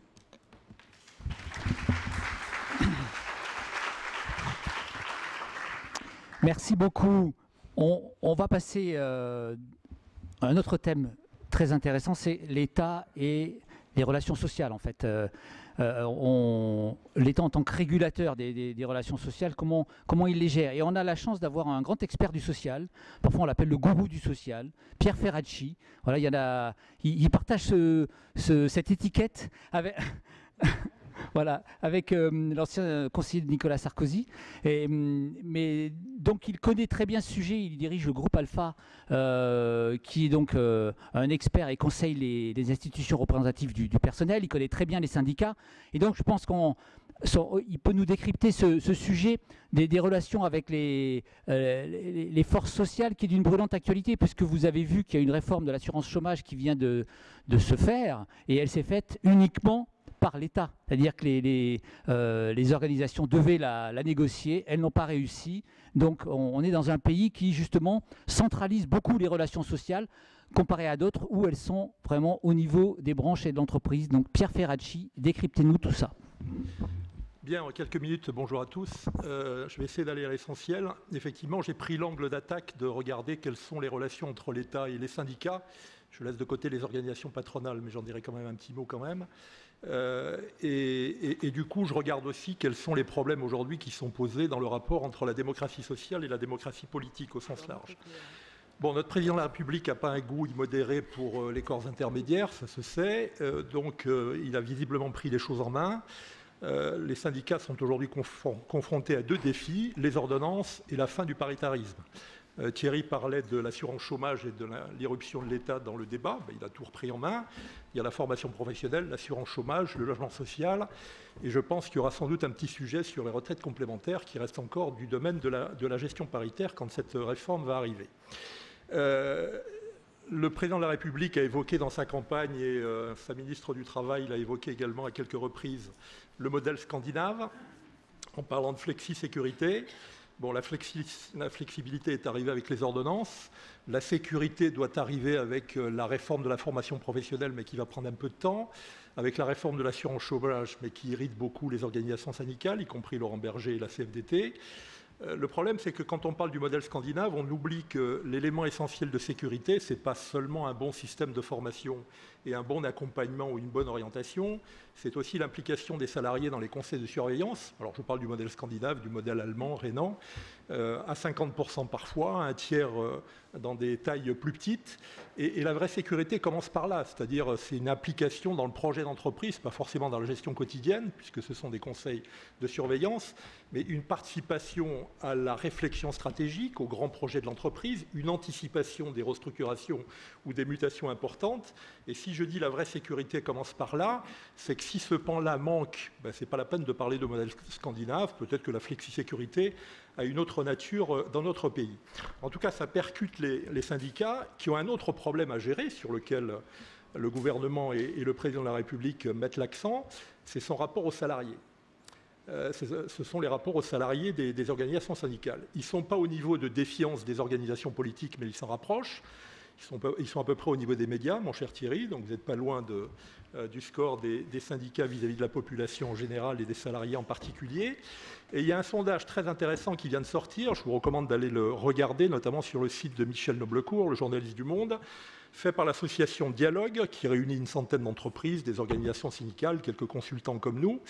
Merci beaucoup. On, va passer euh, à un autre thème très intéressant, c'est l'État et les relations sociales en fait. Euh, euh, l'État en tant que régulateur des, relations sociales, comment, il les gère. Et on a la chance d'avoir un grand expert du social, parfois on l'appelle le gourou du social, Pierre Ferracci. Voilà, il, partage cette étiquette avec... voilà, avec euh, l'ancien conseiller de Nicolas Sarkozy. Mm, mais donc il connaît très bien ce sujet. Il dirige le groupe Alpha, euh, qui est donc euh, un expert et conseille les, institutions représentatives du, personnel. Il connaît très bien les syndicats. Et donc je pense qu'on il peut nous décrypter ce, sujet des, relations avec les, forces sociales qui est d'une brûlante actualité, puisque vous avez vu qu'il y a une réforme de l'assurance chômage qui vient de se faire, et elle s'est faite uniquement par l'État. C'est-à-dire que les, euh, organisations devaient la, négocier, elles n'ont pas réussi. Donc on, est dans un pays qui justement centralise beaucoup les relations sociales comparé à d'autres où elles sont vraiment au niveau des branches et de l'entreprise. Donc Pierre Ferracci, décryptez-nous tout ça. Bien, en quelques minutes, bonjour à tous. Euh, je vais essayer d'aller à l'essentiel. Effectivement, j'ai pris l'angle d'attaque de regarder quelles sont les relations entre l'État et les syndicats. Je laisse de côté les organisations patronales, mais j'en dirai quand même un petit mot quand même. Euh, et, du coup, je regarde aussi quels sont les problèmes aujourd'hui qui sont posés dans le rapport entre la démocratie sociale et la démocratie politique au sens large. Bon, notre président de la République n'a pas un goût immodéré pour euh, les corps intermédiaires, ça se sait. Euh, donc, il a visiblement pris les choses en main. les syndicats sont aujourd'hui confrontés à deux défis, les ordonnances et la fin du paritarisme. Euh, Thierry parlait de l'assurance chômage et de l'irruption de l'État dans le débat. Ben, il a tout repris en main. Il y a la formation professionnelle, l'assurance chômage, le logement social. Et je pense qu'il y aura sans doute un petit sujet sur les retraites complémentaires qui reste encore du domaine de la, gestion paritaire quand cette réforme va arriver. Euh, le président de la République a évoqué dans sa campagne et euh, sa ministre du Travail l'a évoqué également à quelques reprises le modèle scandinave en parlant de flexi-sécurité. Bon, la, flexibilité est arrivée avec les ordonnances. La sécurité doit arriver avec euh, la réforme de la formation professionnelle, mais qui va prendre un peu de temps. Avec la réforme de l'assurance chômage, mais qui irrite beaucoup les organisations syndicales, y compris Laurent Berger et la CFDT. Euh, le problème, c'est que quand on parle du modèle scandinave, on oublie que l'élément essentiel de sécurité, ce n'est pas seulement un bon système de formation et un bon accompagnement ou une bonne orientation, c'est aussi l'implication des salariés dans les conseils de surveillance. Alors je parle du modèle scandinave, du modèle allemand, rénan, euh, à 50% parfois, un tiers euh, dans des tailles plus petites. Et, la vraie sécurité commence par là, c'est-à-dire c'est une application dans le projet d'entreprise, pas forcément dans la gestion quotidienne, puisque ce sont des conseils de surveillance, mais une participation à la réflexion stratégique, au grand projet de l'entreprise, une anticipation des restructurations ou des mutations importantes. Et si je dis la vraie sécurité commence par là, c'est que si ce pan-là manque, ben, ce n'est pas la peine de parler de modèle scandinave, peut-être que la flexi-sécurité a une autre nature euh, dans notre pays. En tout cas, ça percute les, syndicats qui ont un autre problème à gérer sur lequel le gouvernement et, le président de la République mettent l'accent, c'est son rapport aux salariés. Euh, ce sont les rapports aux salariés des, organisations syndicales. Ils ne sont pas au niveau de défiance des organisations politiques, mais ils s'en rapprochent. Ils sont, à peu près au niveau des médias, mon cher Thierry, donc vous n'êtes pas loin euh, du score des, syndicats vis-à-vis de la population en général et des salariés en particulier. Et il y a un sondage très intéressant qui vient de sortir, je vous recommande d'aller le regarder, notamment sur le site de Michel Noblecourt, le journaliste du Monde, fait par l'association Dialogue, qui réunit une centaine d'entreprises, des organisations syndicales, quelques consultants comme nous.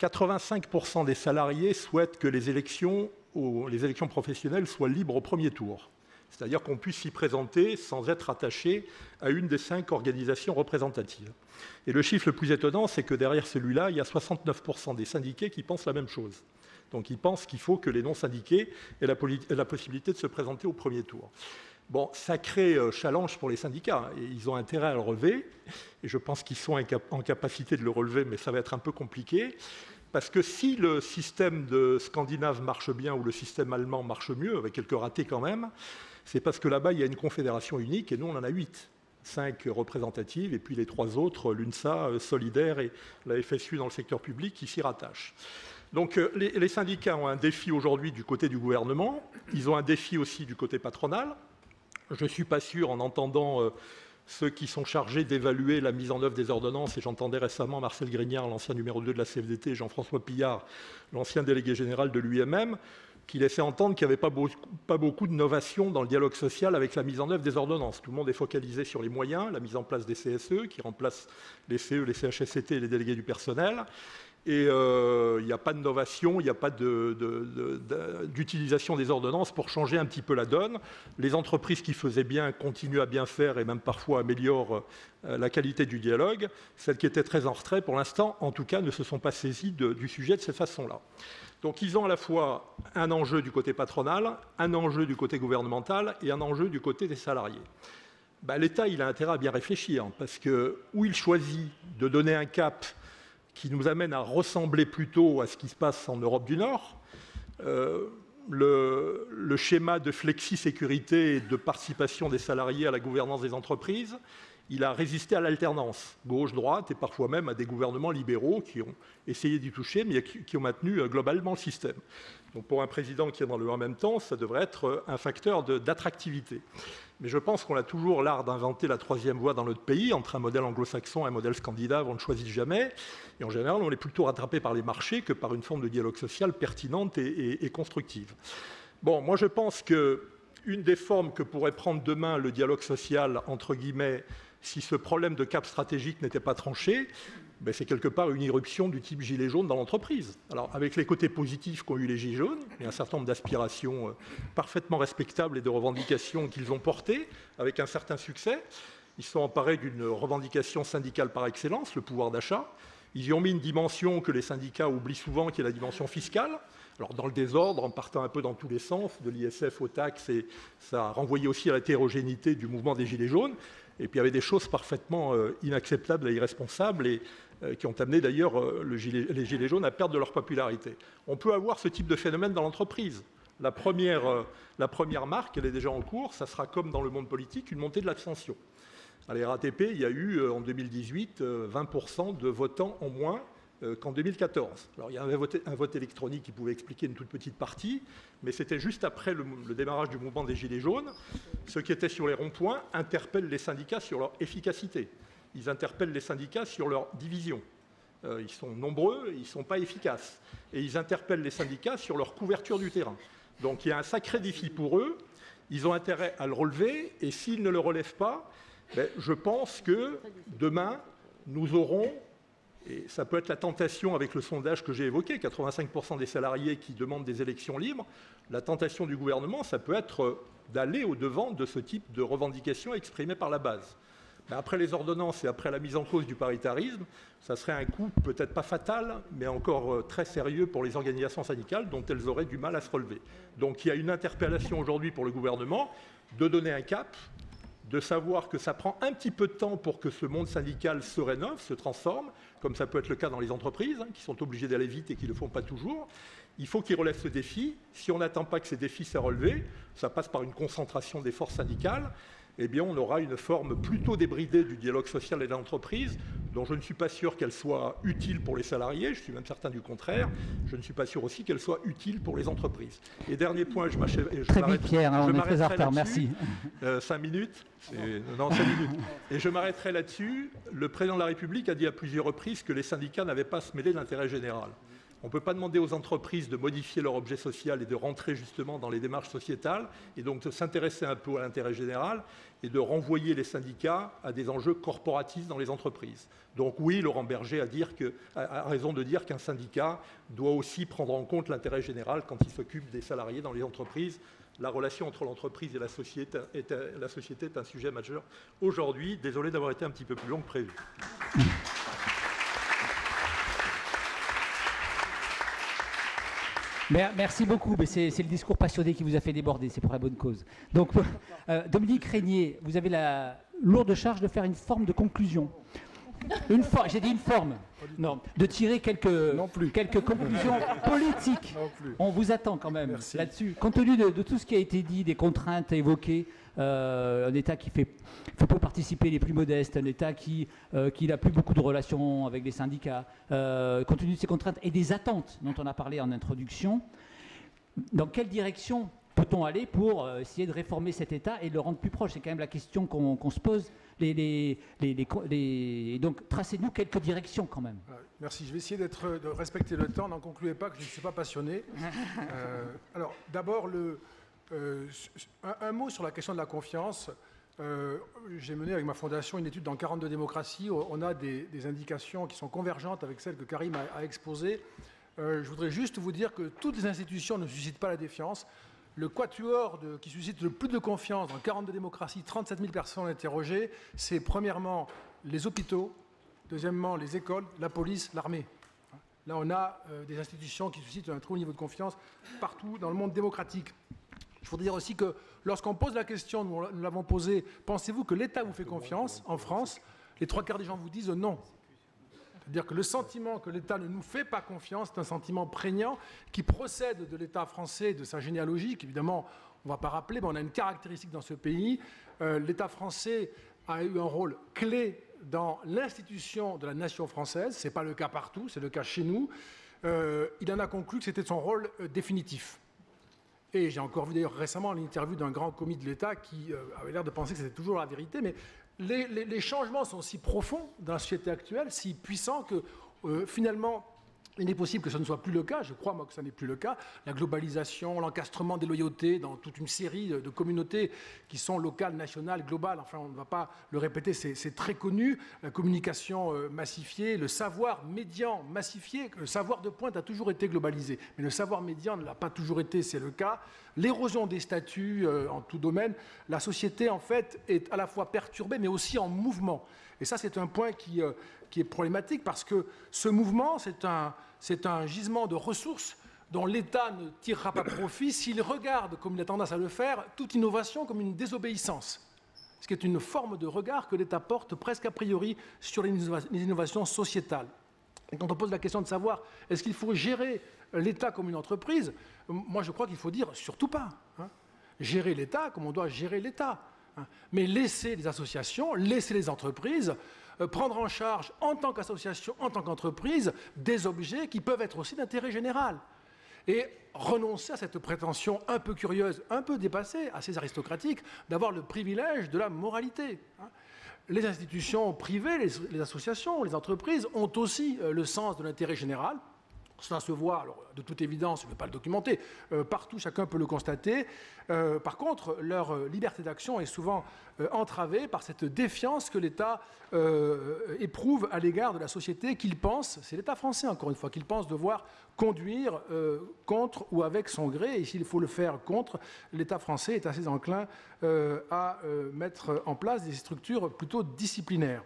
85% des salariés souhaitent que les élections, les élections professionnelles soient libres au premier tour. C'est-à-dire qu'on puisse s'y présenter sans être attaché à une des cinq organisations représentatives. Et le chiffre le plus étonnant, c'est que derrière celui-là, il y a 69% des syndiqués qui pensent la même chose. Donc ils pensent qu'il faut que les non-syndiqués aient la, possibilité de se présenter au premier tour. Bon, sacré euh, challenge pour les syndicats, et ils ont intérêt à le relever, et je pense qu'ils sont en capacité de le relever, mais ça va être un peu compliqué, parce que si le système de scandinave marche bien ou le système allemand marche mieux, avec quelques ratés quand même, c'est parce que là-bas, il y a une confédération unique, et nous, on en a huit cinq représentatives, et puis les trois autres, l'UNSA, Solidaire et la FSU dans le secteur public, qui s'y rattachent. Donc euh, les, syndicats ont un défi aujourd'hui du côté du gouvernement, ils ont un défi aussi du côté patronal. Je ne suis pas sûr, en entendant euh, ceux qui sont chargés d'évaluer la mise en œuvre des ordonnances, et j'entendais récemment Marcel Grignard, l'ancien numéro 2 de la CFDT, Jean-François Pillard, l'ancien délégué général de l'UMM, qui laissait entendre qu'il n'y avait pas beaucoup, beaucoup d'innovation dans le dialogue social avec la mise en œuvre des ordonnances. Tout le monde est focalisé sur les moyens, la mise en place des CSE, qui remplacent les CE, les CHSCT et les délégués du personnel, et euh, il n'y a pas d'innovation, il n'y a pas d'utilisation des ordonnances pour changer un petit peu la donne. Les entreprises qui faisaient bien continuent à bien faire et même parfois améliorent euh, la qualité du dialogue. Celles qui étaient très en retrait, pour l'instant, en tout cas, ne se sont pas saisies du sujet de cette façon-là. Donc ils ont à la fois un enjeu du côté patronal, un enjeu du côté gouvernemental et un enjeu du côté des salariés. Ben, L'État, il a intérêt à bien réfléchir, parce que où il choisit de donner un cap qui nous amène à ressembler plutôt à ce qui se passe en Europe du Nord. Euh, le, schéma de flexi-sécurité et de participation des salariés à la gouvernance des entreprises, il a résisté à l'alternance, gauche-droite, et parfois même à des gouvernements libéraux qui ont essayé d'y toucher, mais qui ont maintenu euh, globalement le système. Donc pour un président qui est dans le en même temps, ça devrait être euh, un facteur d'attractivité. Mais je pense qu'on a toujours l'art d'inventer la troisième voie dans notre pays, entre un modèle anglo-saxon et un modèle scandinave, on ne choisit jamais. Et en général, on est plutôt rattrapé par les marchés que par une forme de dialogue social pertinente et, constructive. Bon, moi je pense qu'une des formes que pourrait prendre demain le dialogue social, entre guillemets, si ce problème de cap stratégique n'était pas tranché, ben, c'est quelque part une irruption du type gilet jaune dans l'entreprise. Alors, avec les côtés positifs qu'ont eu les gilets jaunes, a un certain nombre d'aspirations euh, parfaitement respectables et de revendications qu'ils ont portées, avec un certain succès. Ils sont emparés d'une revendication syndicale par excellence, le pouvoir d'achat. Ils y ont mis une dimension que les syndicats oublient souvent, qui est la dimension fiscale. Alors, dans le désordre, en partant un peu dans tous les sens, de l'ISF aux taxes, et ça a renvoyé aussi à l'hétérogénéité du mouvement des Gilets jaunes. Et puis, il y avait des choses parfaitement euh, inacceptables et irresponsables. Et euh, qui ont amené d'ailleurs euh, les Gilets jaunes à perdre de leur popularité. On peut avoir ce type de phénomène dans l'entreprise. La première, marque, elle est déjà en cours, ça sera comme dans le monde politique, une montée de l'abstention. À la il y a eu en 2018 20% de votants en moins qu'en 2014. Alors il y a un vote, électronique qui pouvait expliquer une toute petite partie, mais c'était juste après le, démarrage du mouvement des Gilets jaunes. Ceux qui étaient sur les ronds-points interpellent les syndicats sur leur efficacité. Ils interpellent les syndicats sur leur division. Euh, ils sont nombreux, ils ne sont pas efficaces. Et ils interpellent les syndicats sur leur couverture du terrain. Donc il y a un sacré défi pour eux. Ils ont intérêt à le relever. Et s'ils ne le relèvent pas, ben, je pense que demain, nous aurons et ça peut être la tentation avec le sondage que j'ai évoqué, 85% des salariés qui demandent des élections libres. La tentation du gouvernement, ça peut être d'aller au-devant de ce type de revendications exprimées par la base. Après les ordonnances et après la mise en cause du paritarisme, ça serait un coup peut-être pas fatal, mais encore euh, très sérieux pour les organisations syndicales dont elles auraient du mal à se relever. Donc il y a une interpellation aujourd'hui pour le gouvernement de donner un cap, de savoir que ça prend un petit peu de temps pour que ce monde syndical se rénove, se transforme, comme ça peut être le cas dans les entreprises, hein, qui sont obligées d'aller vite et qui ne le font pas toujours. Il faut qu'ils relèvent ce défi. Si on n'attend pas que ces défis soient relevés, ça passe par une concentration des forces syndicales eh bien, on aura une forme plutôt débridée du dialogue social et de l'entreprise, dont je ne suis pas sûr qu'elle soit utile pour les salariés, je suis même certain du contraire. Je ne suis pas sûr aussi qu'elle soit utile pour les entreprises. Et dernier point, je m'achève. Très vite, Pierre, hein, on est très en retard, merci. Euh, cinq minutes Non, cinq minutes. Et je m'arrêterai là-dessus. Le président de la République a dit à plusieurs reprises que les syndicats n'avaient pas à se mêler de l'intérêt général. On ne peut pas demander aux entreprises de modifier leur objet social et de rentrer justement dans les démarches sociétales, et donc de s'intéresser un peu à l'intérêt général et de renvoyer les syndicats à des enjeux corporatistes dans les entreprises. Donc oui, Laurent Berger a, raison de dire qu'un syndicat doit aussi prendre en compte l'intérêt général quand il s'occupe des salariés dans les entreprises. La relation entre l'entreprise et la société, est, la société est un sujet majeur aujourd'hui. Désolé d'avoir été un petit peu plus long que prévu. Merci beaucoup, mais c'est le discours passionné qui vous a fait déborder, c'est pour la bonne cause. Donc, euh, Dominique Régnier, vous avez la lourde charge de faire une forme de conclusion. Une forme, j'ai dit une forme. Non, de tirer quelques, quelques conclusions politiques. On vous attend quand même là-dessus. Compte tenu de, de, tout ce qui a été dit, des contraintes évoquées, euh, un État qui fait, fait peu participer les plus modestes, un État qui, euh, qui n'a plus beaucoup de relations avec les syndicats, euh, compte tenu de ces contraintes et des attentes dont on a parlé en introduction, dans quelle direction peut-on aller pour essayer de réformer cet État et de le rendre plus proche? C'est quand même la question qu'on se pose. Les, les, les, donc, tracez-nous quelques directions quand même. Merci. Je vais essayer de respecter le temps. N'en concluez pas que je ne suis pas passionné. alors, d'abord, euh, un, mot sur la question de la confiance. Euh, j'ai mené avec ma fondation une étude dans 42 démocraties. On a des, indications qui sont convergentes avec celles que Karim a, exposées. Euh, je voudrais juste vous dire que toutes les institutions ne suscitent pas la défiance. Le quatuor qui suscite le plus de confiance dans 42 démocraties, 37 000 personnes interrogées, c'est premièrement les hôpitaux, deuxièmement les écoles, la police, l'armée. Là, on a des institutions qui suscitent un très haut niveau de confiance partout dans le monde démocratique. Il faut dire aussi que lorsqu'on pose la question, nous l'avons posée, pensez-vous que l'État vous fait confiance en France? Les trois quarts des gens vous disent non. C'est-à-dire que le sentiment que l'État ne nous fait pas confiance est un sentiment prégnant qui procède de l'État français, de sa généalogie, évidemment, on ne va pas rappeler, mais on a une caractéristique dans ce pays. Euh, L'État français a eu un rôle clé dans l'institution de la nation française. Ce n'est pas le cas partout, c'est le cas chez nous. Euh, il en a conclu que c'était son rôle euh, définitif. Et j'ai encore vu d'ailleurs récemment l'interview d'un grand commis de l'État qui avait l'air de penser que c'était toujours la vérité, mais les, changements sont si profonds dans la société actuelle, si puissants que euh, finalement il est possible que ce ne soit plus le cas, je crois moi que ce n'est plus le cas. La globalisation, l'encastrement des loyautés dans toute une série de, communautés qui sont locales, nationales, globales, enfin on ne va pas le répéter, c'est très connu. La communication euh, massifiée, le savoir médian massifié, le savoir de pointe a toujours été globalisé, mais le savoir médian ne l'a pas toujours été, c'est le cas. L'érosion des statuts euh, en tout domaine, la société en fait est à la fois perturbée mais aussi en mouvement. Et ça c'est un point qui, euh, qui est problématique parce que ce mouvement, c'est un gisement de ressources dont l'État ne tirera pas profit s'il regarde, comme il a tendance à le faire, toute innovation comme une désobéissance. Ce qui est une forme de regard que l'État porte presque a priori sur les innovations sociétales. Et quand on pose la question de savoir est-ce qu'il faut gérer l'État comme une entreprise, moi je crois qu'il faut dire surtout pas. Hein. Gérer l'État comme on doit gérer l'État. hein. mais laisser les associations, laisser les entreprises prendre en charge, en tant qu'association, en tant qu'entreprise, des objets qui peuvent être aussi d'intérêt général. Et renoncer à cette prétention un peu curieuse, un peu dépassée, assez aristocratique, d'avoir le privilège de la moralité. Hein. Les institutions privées, les, associations, les entreprises ont aussi euh, le sens de l'intérêt général. Cela se voit, alors, de toute évidence, je ne vais pas le documenter, euh, partout, chacun peut le constater. Euh, par contre, leur euh, liberté d'action est souvent entravée par cette défiance que l'État éprouve à l'égard de la société qu'il pense, c'est l'État français encore une fois, qu'il pense devoir conduire contre ou avec son gré. Et s'il faut le faire contre, l'État français est assez enclin à mettre en place des structures plutôt disciplinaires.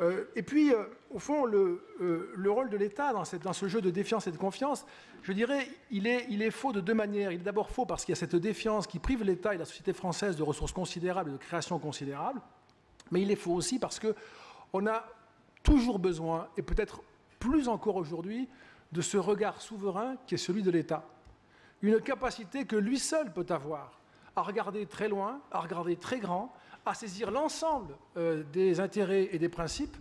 Euh, et puis, euh, au fond, euh, le, rôle de l'État dans, ce jeu de défiance et de confiance, je dirais, il est, il est faux de deux manières. Il est d'abord faux parce qu'il y a cette défiance qui prive l'État et la société française de ressources considérables de créations considérables. Mais il est faux aussi parce qu'on a toujours besoin, et peut-être plus encore aujourd'hui, de ce regard souverain qui est celui de l'État. Une capacité que lui seul peut avoir à regarder très loin, à regarder très grand, à saisir l'ensemble euh, des intérêts et des principes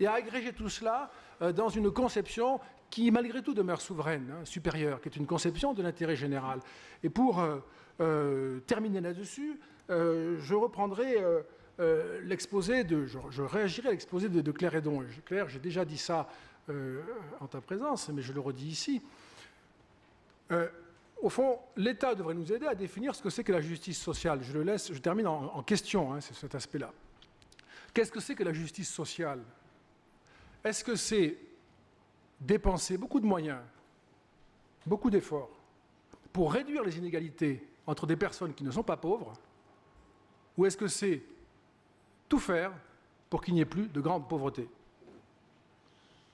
et à agréger tout cela euh, dans une conception qui, malgré tout, demeure souveraine, hein, supérieure, qui est une conception de l'intérêt général. Et pour euh, terminer là-dessus, je reprendrai l'exposé de, je, réagirai à l'exposé de, Claire Edon. Claire, j'ai déjà dit ça en ta présence, mais je le redis ici au fond, l'État devrait nous aider à définir ce que c'est que la justice sociale. Je termine en, question, hein, c'est cet aspect-là. Qu'est-ce que c'est que la justice sociale? Est-ce que c'est dépenser beaucoup de moyens, beaucoup d'efforts pour réduire les inégalités entre des personnes qui ne sont pas pauvres? Ou est-ce que c'est tout faire pour qu'il n'y ait plus de grande pauvreté?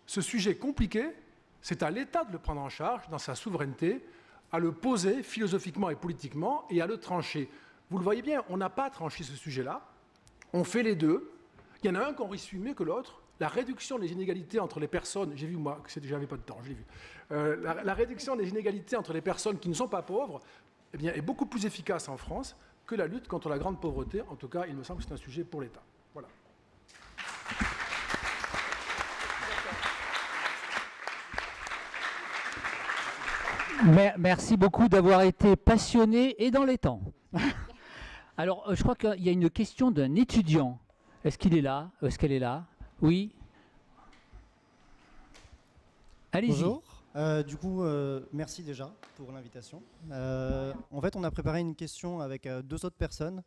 Ce sujet compliqué, c'est à l'État de le prendre en charge dans sa souveraineté, à le poser philosophiquement et politiquement et à le trancher. Vous le voyez bien, on n'a pas tranché ce sujet-là. On fait les deux. Il y en a un qu'on réussit mieux que l'autre. La réduction des inégalités entre les personnes, j'ai vu moi que j'avais pas de temps, je l'ai vu. Euh, la, réduction des inégalités entre les personnes qui ne sont pas pauvres, eh est beaucoup plus efficace en France que la lutte contre la grande pauvreté. En tout cas, il me semble que c'est un sujet pour l'État. Voilà. Merci beaucoup d'avoir été passionné et dans les temps. Alors, euh, je crois qu'il y a une question d'un étudiant. Est-ce qu'il est là? Est-ce qu'elle est là? Oui Allez-y. Bonjour. Euh, du coup, euh, merci déjà pour l'invitation. en fait, on a préparé une question avec deux autres personnes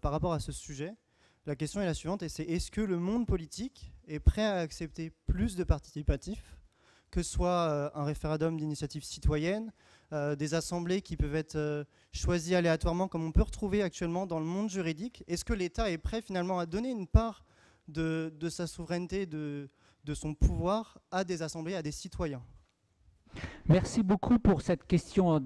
par rapport à ce sujet. La question est la suivante, et c'est est-ce que le monde politique est prêt à accepter plus de participatifs que ce soit euh, un référendum d'initiative citoyenne, euh, des assemblées qui peuvent être euh, choisies aléatoirement, comme on peut retrouver actuellement dans le monde juridique. Est-ce que l'État est prêt finalement à donner une part de, sa souveraineté, de, son pouvoir à des assemblées, à des citoyens? Merci beaucoup pour cette question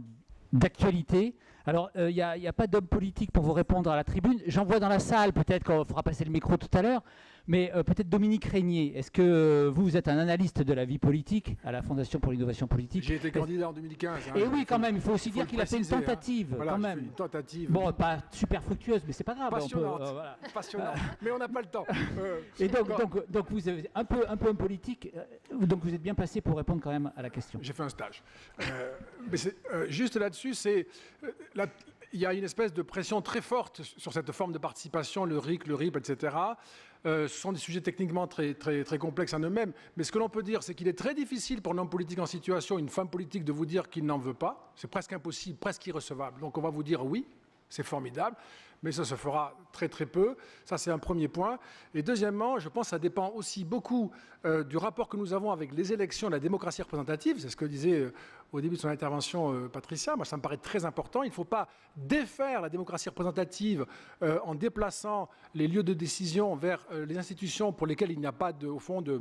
d'actualité. Alors, il n'y a, a, pas d'homme politique pour vous répondre à la tribune. J'en vois dans la salle, peut-être qu'on fera passer le micro tout à l'heure. Mais euh, peut-être Dominique Régnier, est-ce que euh, vous, vous êtes un analyste de la vie politique à la Fondation pour l'innovation politique J'ai été candidat en 2015. Hein, et oui, quand même, il faut aussi dire qu'il a fait une hein. tentative. quand même. Une tentative. Bon, pas super fructueuse, mais c'est pas grave. Passionnante. Euh, mais on n'a pas le temps. et donc, donc, donc, vous avez un peu, un peu un politique, donc vous êtes bien placé pour répondre quand même à la question. J'ai fait un stage. mais juste là-dessus, c'est il y a une espèce de pression très forte sur cette forme de participation, le RIC, le RIP, etc. Euh, ce sont des sujets techniquement très, très, très complexes en eux-mêmes. Mais ce que l'on peut dire, c'est qu'il est très difficile pour un homme politique en situation, une femme politique, de vous dire qu'il n'en veut pas. C'est presque impossible, presque irrecevable. Donc on va vous dire oui, c'est formidable mais ça se fera très très peu. Ça, c'est un premier point. Et deuxièmement, je pense que ça dépend aussi beaucoup euh, du rapport que nous avons avec les élections, la démocratie représentative. C'est ce que disait euh, au début de son intervention euh, Patricia. Moi, ça me paraît très important. Il ne faut pas défaire la démocratie représentative en déplaçant les lieux de décision vers les institutions pour lesquelles il n'y a pas, de, au fond, de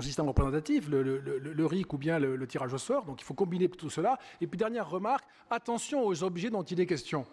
système représentatif, le, le, RIC ou bien le, tirage au sort. Donc il faut combiner tout cela. Et puis dernière remarque, attention aux objets dont il est question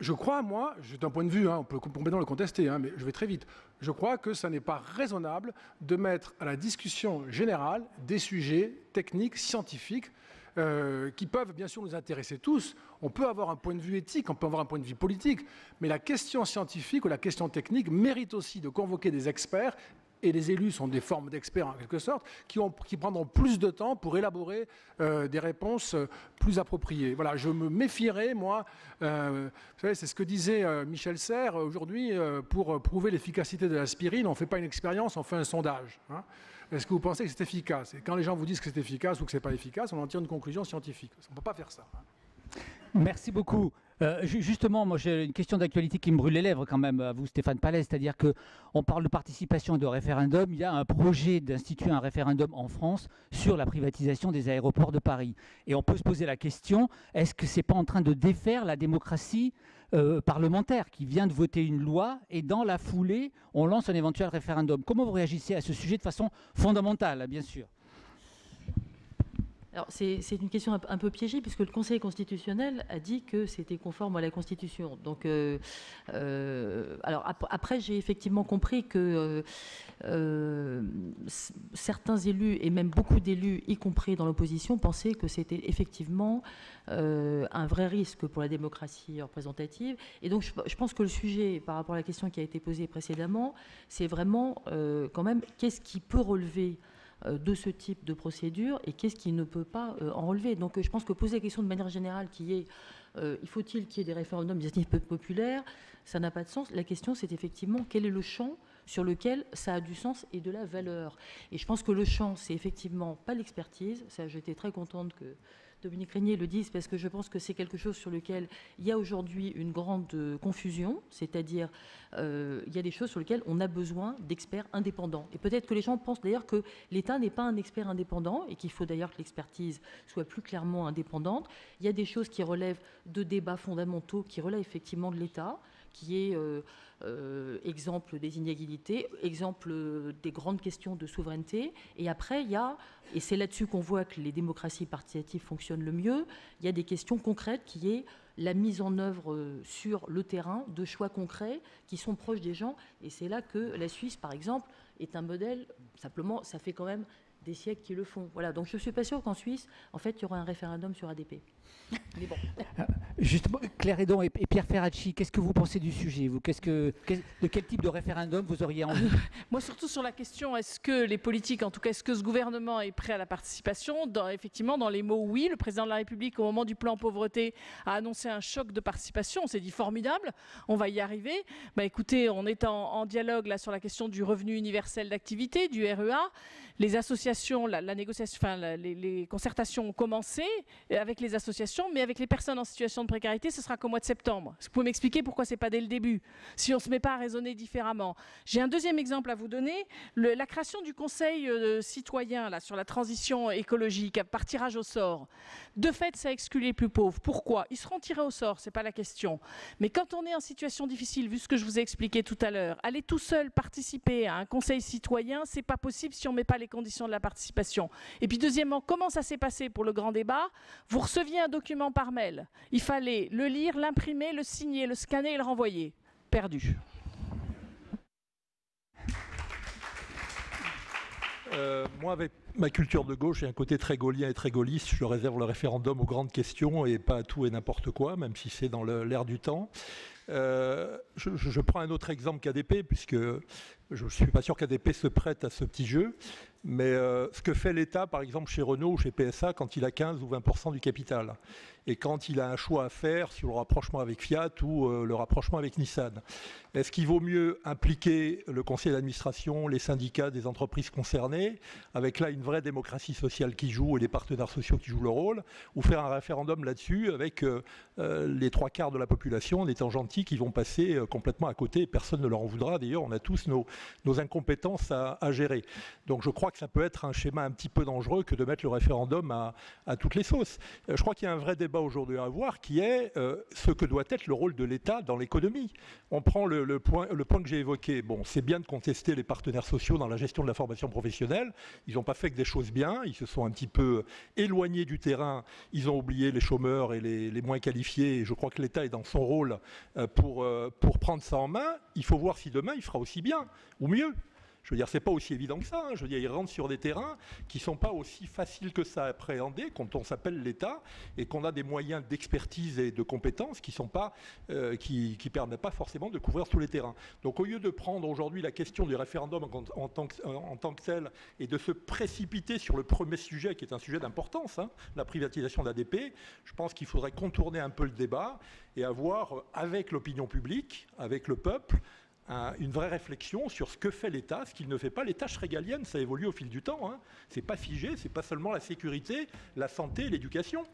je crois, moi, d'un point de vue, hein, on peut complètement le contester, hein, mais je vais très vite, je crois que ça n'est pas raisonnable de mettre à la discussion générale des sujets techniques, scientifiques, euh, qui peuvent bien sûr nous intéresser tous. On peut avoir un point de vue éthique, on peut avoir un point de vue politique, mais la question scientifique ou la question technique mérite aussi de convoquer des experts et les élus sont des formes d'experts en quelque sorte, qui, ont, qui, prendront plus de temps pour élaborer euh, des réponses euh, plus appropriées. Voilà, je me méfierais, moi, euh, vous savez, c'est ce que disait Michel Serres aujourd'hui, pour prouver l'efficacité de l'aspirine, on ne fait pas une expérience, on fait un sondage. Hein. Est-ce que vous pensez que c'est efficace? Et quand les gens vous disent que c'est efficace ou que ce n'est pas efficace, on en tire une conclusion scientifique. On ne peut pas faire ça. Hein. Merci beaucoup. Euh, justement, moi j'ai une question d'actualité qui me brûle les lèvres quand même à vous Stéphane Palais, c'est-à-dire que on parle de participation et de référendum, il y a un projet d'instituer un référendum en France sur la privatisation des aéroports de Paris. Et on peut se poser la question, est-ce que c'est pas en train de défaire la démocratie euh, parlementaire qui vient de voter une loi et dans la foulée, on lance un éventuel référendum? Comment vous réagissez à ce sujet de façon fondamentale, bien sûr? Alors, c'est une question un, peu piégée, puisque le Conseil constitutionnel a dit que c'était conforme à la Constitution. Donc, euh, euh, après, j'ai effectivement compris que euh, certains élus, et même beaucoup d'élus, y compris dans l'opposition, pensaient que c'était effectivement un vrai risque pour la démocratie représentative. Et donc, je, pense que le sujet, par rapport à la question qui a été posée précédemment, c'est vraiment quand même qu'est-ce qui peut relever de ce type de procédure et qu'est-ce qui ne peut pas euh, en relever. Donc je pense que poser la question de manière générale qui est euh, il faut-il qu'il y ait des référendums d'initiative populaire, ça n'a pas de sens. La question c'est effectivement quel est le champ sur lequel ça a du sens et de la valeur. Et je pense que le champ, c'est effectivement pas l'expertise. J'étais très contente que Dominique Régnier le dise parce que je pense que c'est quelque chose sur lequel il y a aujourd'hui une grande confusion, c'est-à-dire euh, il y a des choses sur lesquelles on a besoin d'experts indépendants. Et peut-être que les gens pensent d'ailleurs que l'État n'est pas un expert indépendant et qu'il faut d'ailleurs que l'expertise soit plus clairement indépendante. Il y a des choses qui relèvent de débats fondamentaux, qui relèvent effectivement de l'État qui est euh, euh, exemple des inégalités, exemple des grandes questions de souveraineté. Et après, il y a, et c'est là-dessus qu'on voit que les démocraties participatives fonctionnent le mieux, il y a des questions concrètes qui est la mise en œuvre euh, sur le terrain de choix concrets qui sont proches des gens. Et c'est là que la Suisse, par exemple, est un modèle, simplement, ça fait quand même des siècles qui le font. Voilà, donc je ne suis pas sûr qu'en Suisse, en fait, il y aura un référendum sur ADP. Mais bon. Euh, justement, Claire Edon et, Pierre Ferracci, qu'est-ce que vous pensez du sujet vous qu'est-ce que, De quel type de référendum vous auriez envie Moi, surtout sur la question, est-ce que les politiques, en tout cas, est-ce que ce gouvernement est prêt à la participation dans, Effectivement, dans les mots oui, le président de la République, au moment du plan pauvreté, a annoncé un choc de participation. On s'est dit formidable, on va y arriver. Bah, écoutez, on est en, en dialogue là sur la question du revenu universel d'activité, du REA les associations, la, la négociation, enfin, la, les, les, concertations ont commencé avec les associations, mais avec les personnes en situation de précarité, ce sera qu'au mois de septembre. Vous pouvez m'expliquer pourquoi c'est pas dès le début, si on se met pas à raisonner différemment? J'ai un deuxième exemple à vous donner, la création du Conseil euh, citoyen là sur la transition écologique par tirage au sort. De fait, ça exclut les plus pauvres. Pourquoi? Ils seront tirés au sort, c'est pas la question. Mais quand on est en situation difficile, vu ce que je vous ai expliqué tout à l'heure, aller tout seul participer à un Conseil citoyen, c'est pas possible si on met pas les conditions de la participation. Et puis deuxièmement, comment ça s'est passé pour le grand débat? Vous receviez un document par mail. Il fallait le lire, l'imprimer, le signer, le scanner et le renvoyer. Perdu. Euh, moi, avec ma culture de gauche et un côté très gaulien et très gaulliste, je réserve le référendum aux grandes questions et pas à tout et n'importe quoi, même si c'est dans l'air du temps. Euh, je, je, prends un autre exemple qu'ADP, puisque je ne suis pas sûr qu'ADP se prête à ce petit jeu. Mais euh, ce que fait l'État, par exemple, chez Renault ou chez PSA, quand il a 15 ou 20% du capital, et quand il a un choix à faire sur le rapprochement avec Fiat ou euh, le rapprochement avec Nissan, est-ce qu'il vaut mieux impliquer le conseil d'administration, les syndicats des entreprises concernées, avec là une vraie démocratie sociale qui joue et les partenaires sociaux qui jouent le rôle, ou faire un référendum là-dessus avec euh, euh les trois quarts de la population, en étant gentils, qui vont passer complètement à côté, et personne ne leur en voudra. D'ailleurs, on a tous nos, incompétences à, gérer. Donc je crois que ça peut être un schéma un petit peu dangereux que de mettre le référendum à, à toutes les sauces. Je crois qu'il y a un vrai débat aujourd'hui à avoir qui est euh, ce que doit être le rôle de l'État dans l'économie. On prend le, point, que j'ai évoqué. Bon, c'est bien de contester les partenaires sociaux dans la gestion de la formation professionnelle. Ils n'ont pas fait que des choses bien. Ils se sont un petit peu éloignés du terrain. Ils ont oublié les chômeurs et les, moins qualifiés. Et je crois que l'État est dans son rôle euh, pour, pour prendre ça en main. Il faut voir si demain il fera aussi bien ou mieux. Je veux dire, c'est pas aussi évident que ça. Hein. Je veux dire, ils rentrent sur des terrains qui sont pas aussi faciles que ça à appréhender quand on s'appelle l'État et qu'on a des moyens d'expertise et de compétences qui sont pas, euh, qui, permettent pas forcément de couvrir tous les terrains. Donc, au lieu de prendre aujourd'hui la question du référendum en, tant que, en, tant que, tel et de se précipiter sur le premier sujet, qui est un sujet d'importance, hein, la privatisation d'ADP, je pense qu'il faudrait contourner un peu le débat et avoir, avec l'opinion publique, avec le peuple, une vraie réflexion sur ce que fait l'État, ce qu'il ne fait pas. Les tâches régaliennes, ça évolue au fil du temps. Hein. Ce n'est pas figé, ce n'est pas seulement la sécurité, la santé, l'éducation.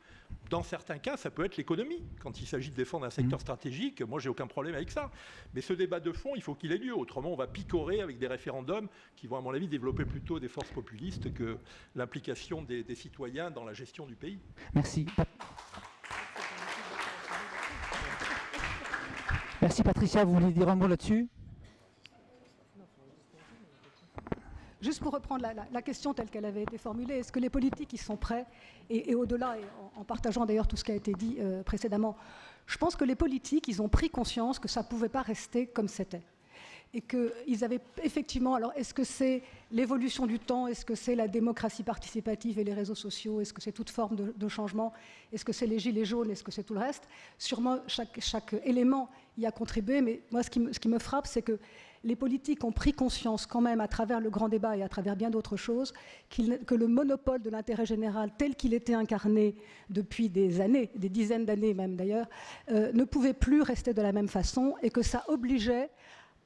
Dans certains cas, ça peut être l'économie. Quand il s'agit de défendre un secteur mmh. stratégique, moi, j'ai aucun problème avec ça. Mais ce débat de fond, il faut qu'il ait lieu. Autrement, on va picorer avec des référendums qui vont, à mon avis, développer plutôt des forces populistes que l'implication des, des citoyens dans la gestion du pays. Merci. Merci Patricia, vous voulez dire un mot là-dessus? Juste pour reprendre la, question telle qu'elle avait été formulée, est-ce que les politiques ils sont prêts Et, au-delà, en, partageant d'ailleurs tout ce qui a été dit euh, précédemment, je pense que les politiques, ils ont pris conscience que ça ne pouvait pas rester comme c'était et qu'ils avaient effectivement, alors est-ce que c'est l'évolution du temps, est-ce que c'est la démocratie participative et les réseaux sociaux, est-ce que c'est toute forme de, changement, est-ce que c'est les gilets jaunes, est-ce que c'est tout le reste? Sûrement, chaque, élément y a contribué, mais moi, ce qui me frappe, c'est que les politiques ont pris conscience quand même à travers le grand débat et à travers bien d'autres choses que le monopole de l'intérêt général tel qu'il était incarné depuis des années, des dizaines d'années même d'ailleurs, euh, ne pouvait plus rester de la même façon et que ça obligeait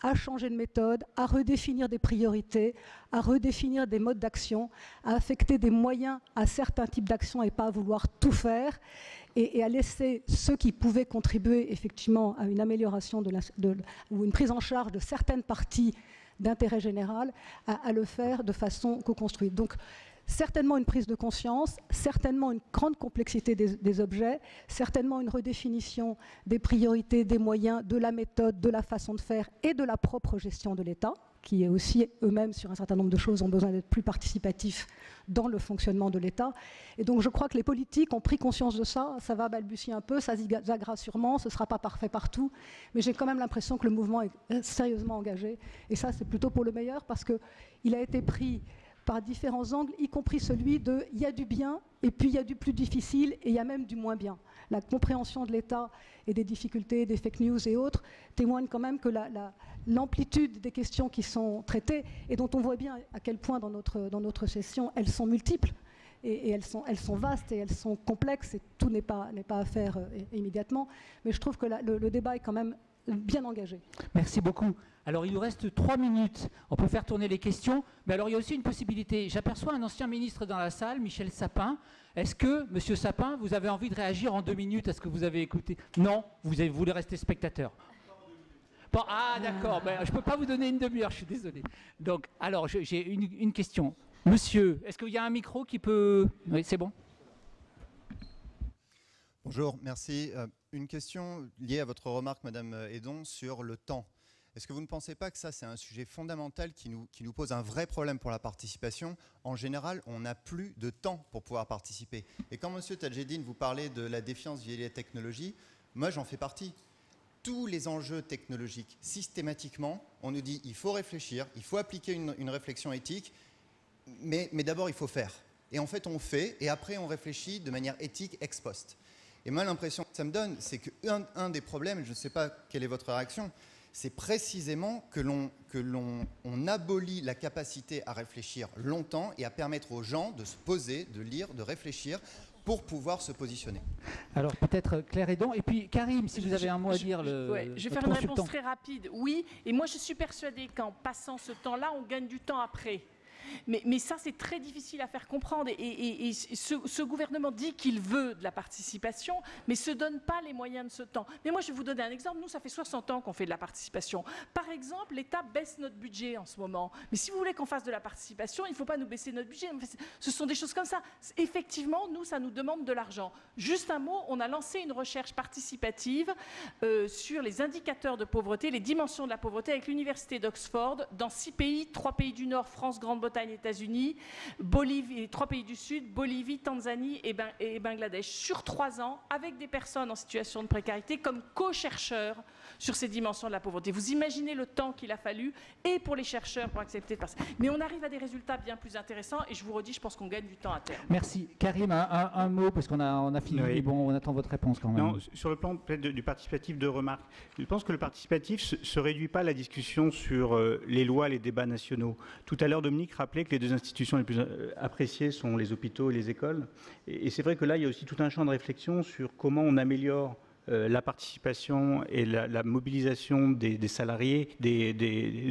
à changer de méthode, à redéfinir des priorités, à redéfinir des modes d'action, à affecter des moyens à certains types d'actions et pas à vouloir tout faire, et, à laisser ceux qui pouvaient contribuer effectivement à une amélioration de ou une prise en charge de certaines parties d'intérêt général, à, le faire de façon co-construite. Donc, certainement une prise de conscience, certainement une grande complexité des, objets, certainement une redéfinition des priorités, des moyens, de la méthode, de la façon de faire et de la propre gestion de l'État, qui aussi eux-mêmes sur un certain nombre de choses ont besoin d'être plus participatifs dans le fonctionnement de l'État. Et donc je crois que les politiques ont pris conscience de ça, ça va balbutier un peu, ça zagra sûrement, ce ne sera pas parfait partout, mais j'ai quand même l'impression que le mouvement est sérieusement engagé, et ça c'est plutôt pour le meilleur parce qu'il a été pris par différents angles, y compris celui de il y a du bien et puis il y a du plus difficile et il y a même du moins bien. La compréhension de l'État et des difficultés, des fake news et autres témoigne quand même que l'amplitude des questions qui sont traitées et dont on voit bien à quel point dans notre, session elles sont multiples et, elles, sont, elles sont vastes et elles sont complexes et tout n'est pas, pas à faire euh, immédiatement. Mais je trouve que le débat est quand même bien engagé. Merci beaucoup. Alors il nous reste trois minutes. On peut faire tourner les questions. Mais alors il y a aussi une possibilité. J'aperçois un ancien ministre dans la salle, Michel Sapin. Est-ce que, Monsieur Sapin, vous avez envie de réagir en deux minutes à ce que vous avez écouté? Non, vous avez voulu rester spectateur. Bon, ah d'accord, ben, je ne peux pas vous donner une demi-heure, je suis désolé. Donc, alors j'ai une, une question. Monsieur, est-ce qu'il y a un micro qui peut... Oui, c'est bon Bonjour, merci. Euh, une question liée à votre remarque, Madame Edon, sur le temps. Est-ce que vous ne pensez pas que ça, c'est un sujet fondamental qui nous, qui nous pose un vrai problème pour la participation? En général, on n'a plus de temps pour pouvoir participer. Et quand M. Tadjedine vous parlait de la défiance via les technologies, moi, j'en fais partie. Tous les enjeux technologiques, systématiquement, on nous dit il faut réfléchir, il faut appliquer une, une réflexion éthique, mais, mais d'abord, il faut faire. Et en fait, on fait, et après, on réfléchit de manière éthique ex post. Et moi, l'impression que ça me donne, c'est qu'un un des problèmes, je ne sais pas quelle est votre réaction, c'est précisément que l'on on abolit la capacité à réfléchir longtemps et à permettre aux gens de se poser, de lire, de réfléchir pour pouvoir se positionner. Alors peut-être Claire Edon, et puis Karim, si vous avez un mot à dire. Le, je vais faire une réponse très rapide. Oui, et moi je suis persuadée qu'en passant ce temps-là, on gagne du temps après. Mais, ça, c'est très difficile à faire comprendre. Et, ce, gouvernement dit qu'il veut de la participation, mais se donne pas les moyens de ce temps. Mais moi, je vais vous donner un exemple. Nous, ça fait 60 ans qu'on fait de la participation. Par exemple, l'État baisse notre budget en ce moment. Mais si vous voulez qu'on fasse de la participation, il ne faut pas nous baisser notre budget. Ce sont des choses comme ça. Effectivement, nous, ça nous demande de l'argent. Juste un mot, on a lancé une recherche participative euh, sur les indicateurs de pauvreté, les dimensions de la pauvreté avec l'Université d'Oxford dans six pays, trois pays du Nord, France, Grande-Bretagne, Grande-Bretagne, États-Unis, Bolivie, trois pays du Sud, Bolivie, Tanzanie et, ben, et Bangladesh, sur trois ans, avec des personnes en situation de précarité comme co-chercheurs sur ces dimensions de la pauvreté. Vous imaginez le temps qu'il a fallu, et pour les chercheurs, pour accepter de passer. Mais on arrive à des résultats bien plus intéressants, et je vous redis, je pense qu'on gagne du temps à terme. Merci. Karim, un, mot, parce qu'on a, on a fini, mais bon, on attend votre réponse quand même. sur le plan du participatif, deux remarques. Je pense que le participatif ne se, réduit pas à la discussion sur euh, les lois, les débats nationaux. Tout à l'heure, Dominique rappelait que les deux institutions les plus euh, appréciées sont les hôpitaux et les écoles. et c'est vrai que là, il y a aussi tout un champ de réflexion sur comment on améliore la participation et la, mobilisation des, salariés, des,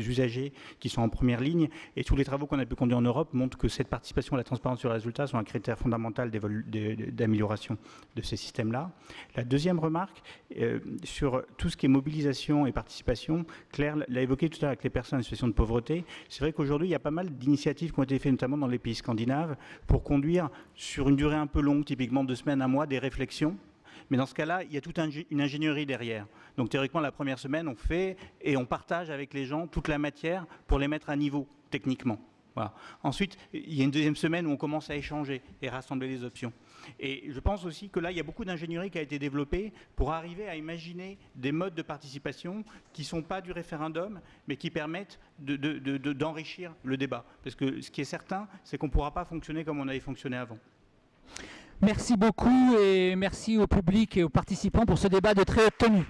usagers qui sont en première ligne. Et tous les travaux qu'on a pu conduire en Europe montrent que cette participation et la transparence sur les résultats sont un critère fondamental d'amélioration de ces systèmes-là. La deuxième remarque, euh, sur tout ce qui est mobilisation et participation, Claire l'a évoqué tout à l'heure avec les personnes en situation de pauvreté. C'est vrai qu'aujourd'hui, il y a pas mal d'initiatives qui ont été faites, notamment dans les pays scandinaves, pour conduire sur une durée un peu longue, typiquement deux semaines, un mois, des réflexions mais dans ce cas-là, il y a toute une ingénierie derrière. Donc théoriquement, la première semaine, on fait et on partage avec les gens toute la matière pour les mettre à niveau techniquement. Ensuite, il y a une deuxième semaine où on commence à échanger et rassembler les options. Et je pense aussi que là, il y a beaucoup d'ingénierie qui a été développée pour arriver à imaginer des modes de participation qui ne sont pas du référendum, mais qui permettent d'enrichir le débat. Parce que ce qui est certain, c'est qu'on ne pourra pas fonctionner comme on avait fonctionné avant. Merci beaucoup et merci au public et aux participants pour ce débat de très haute tenue.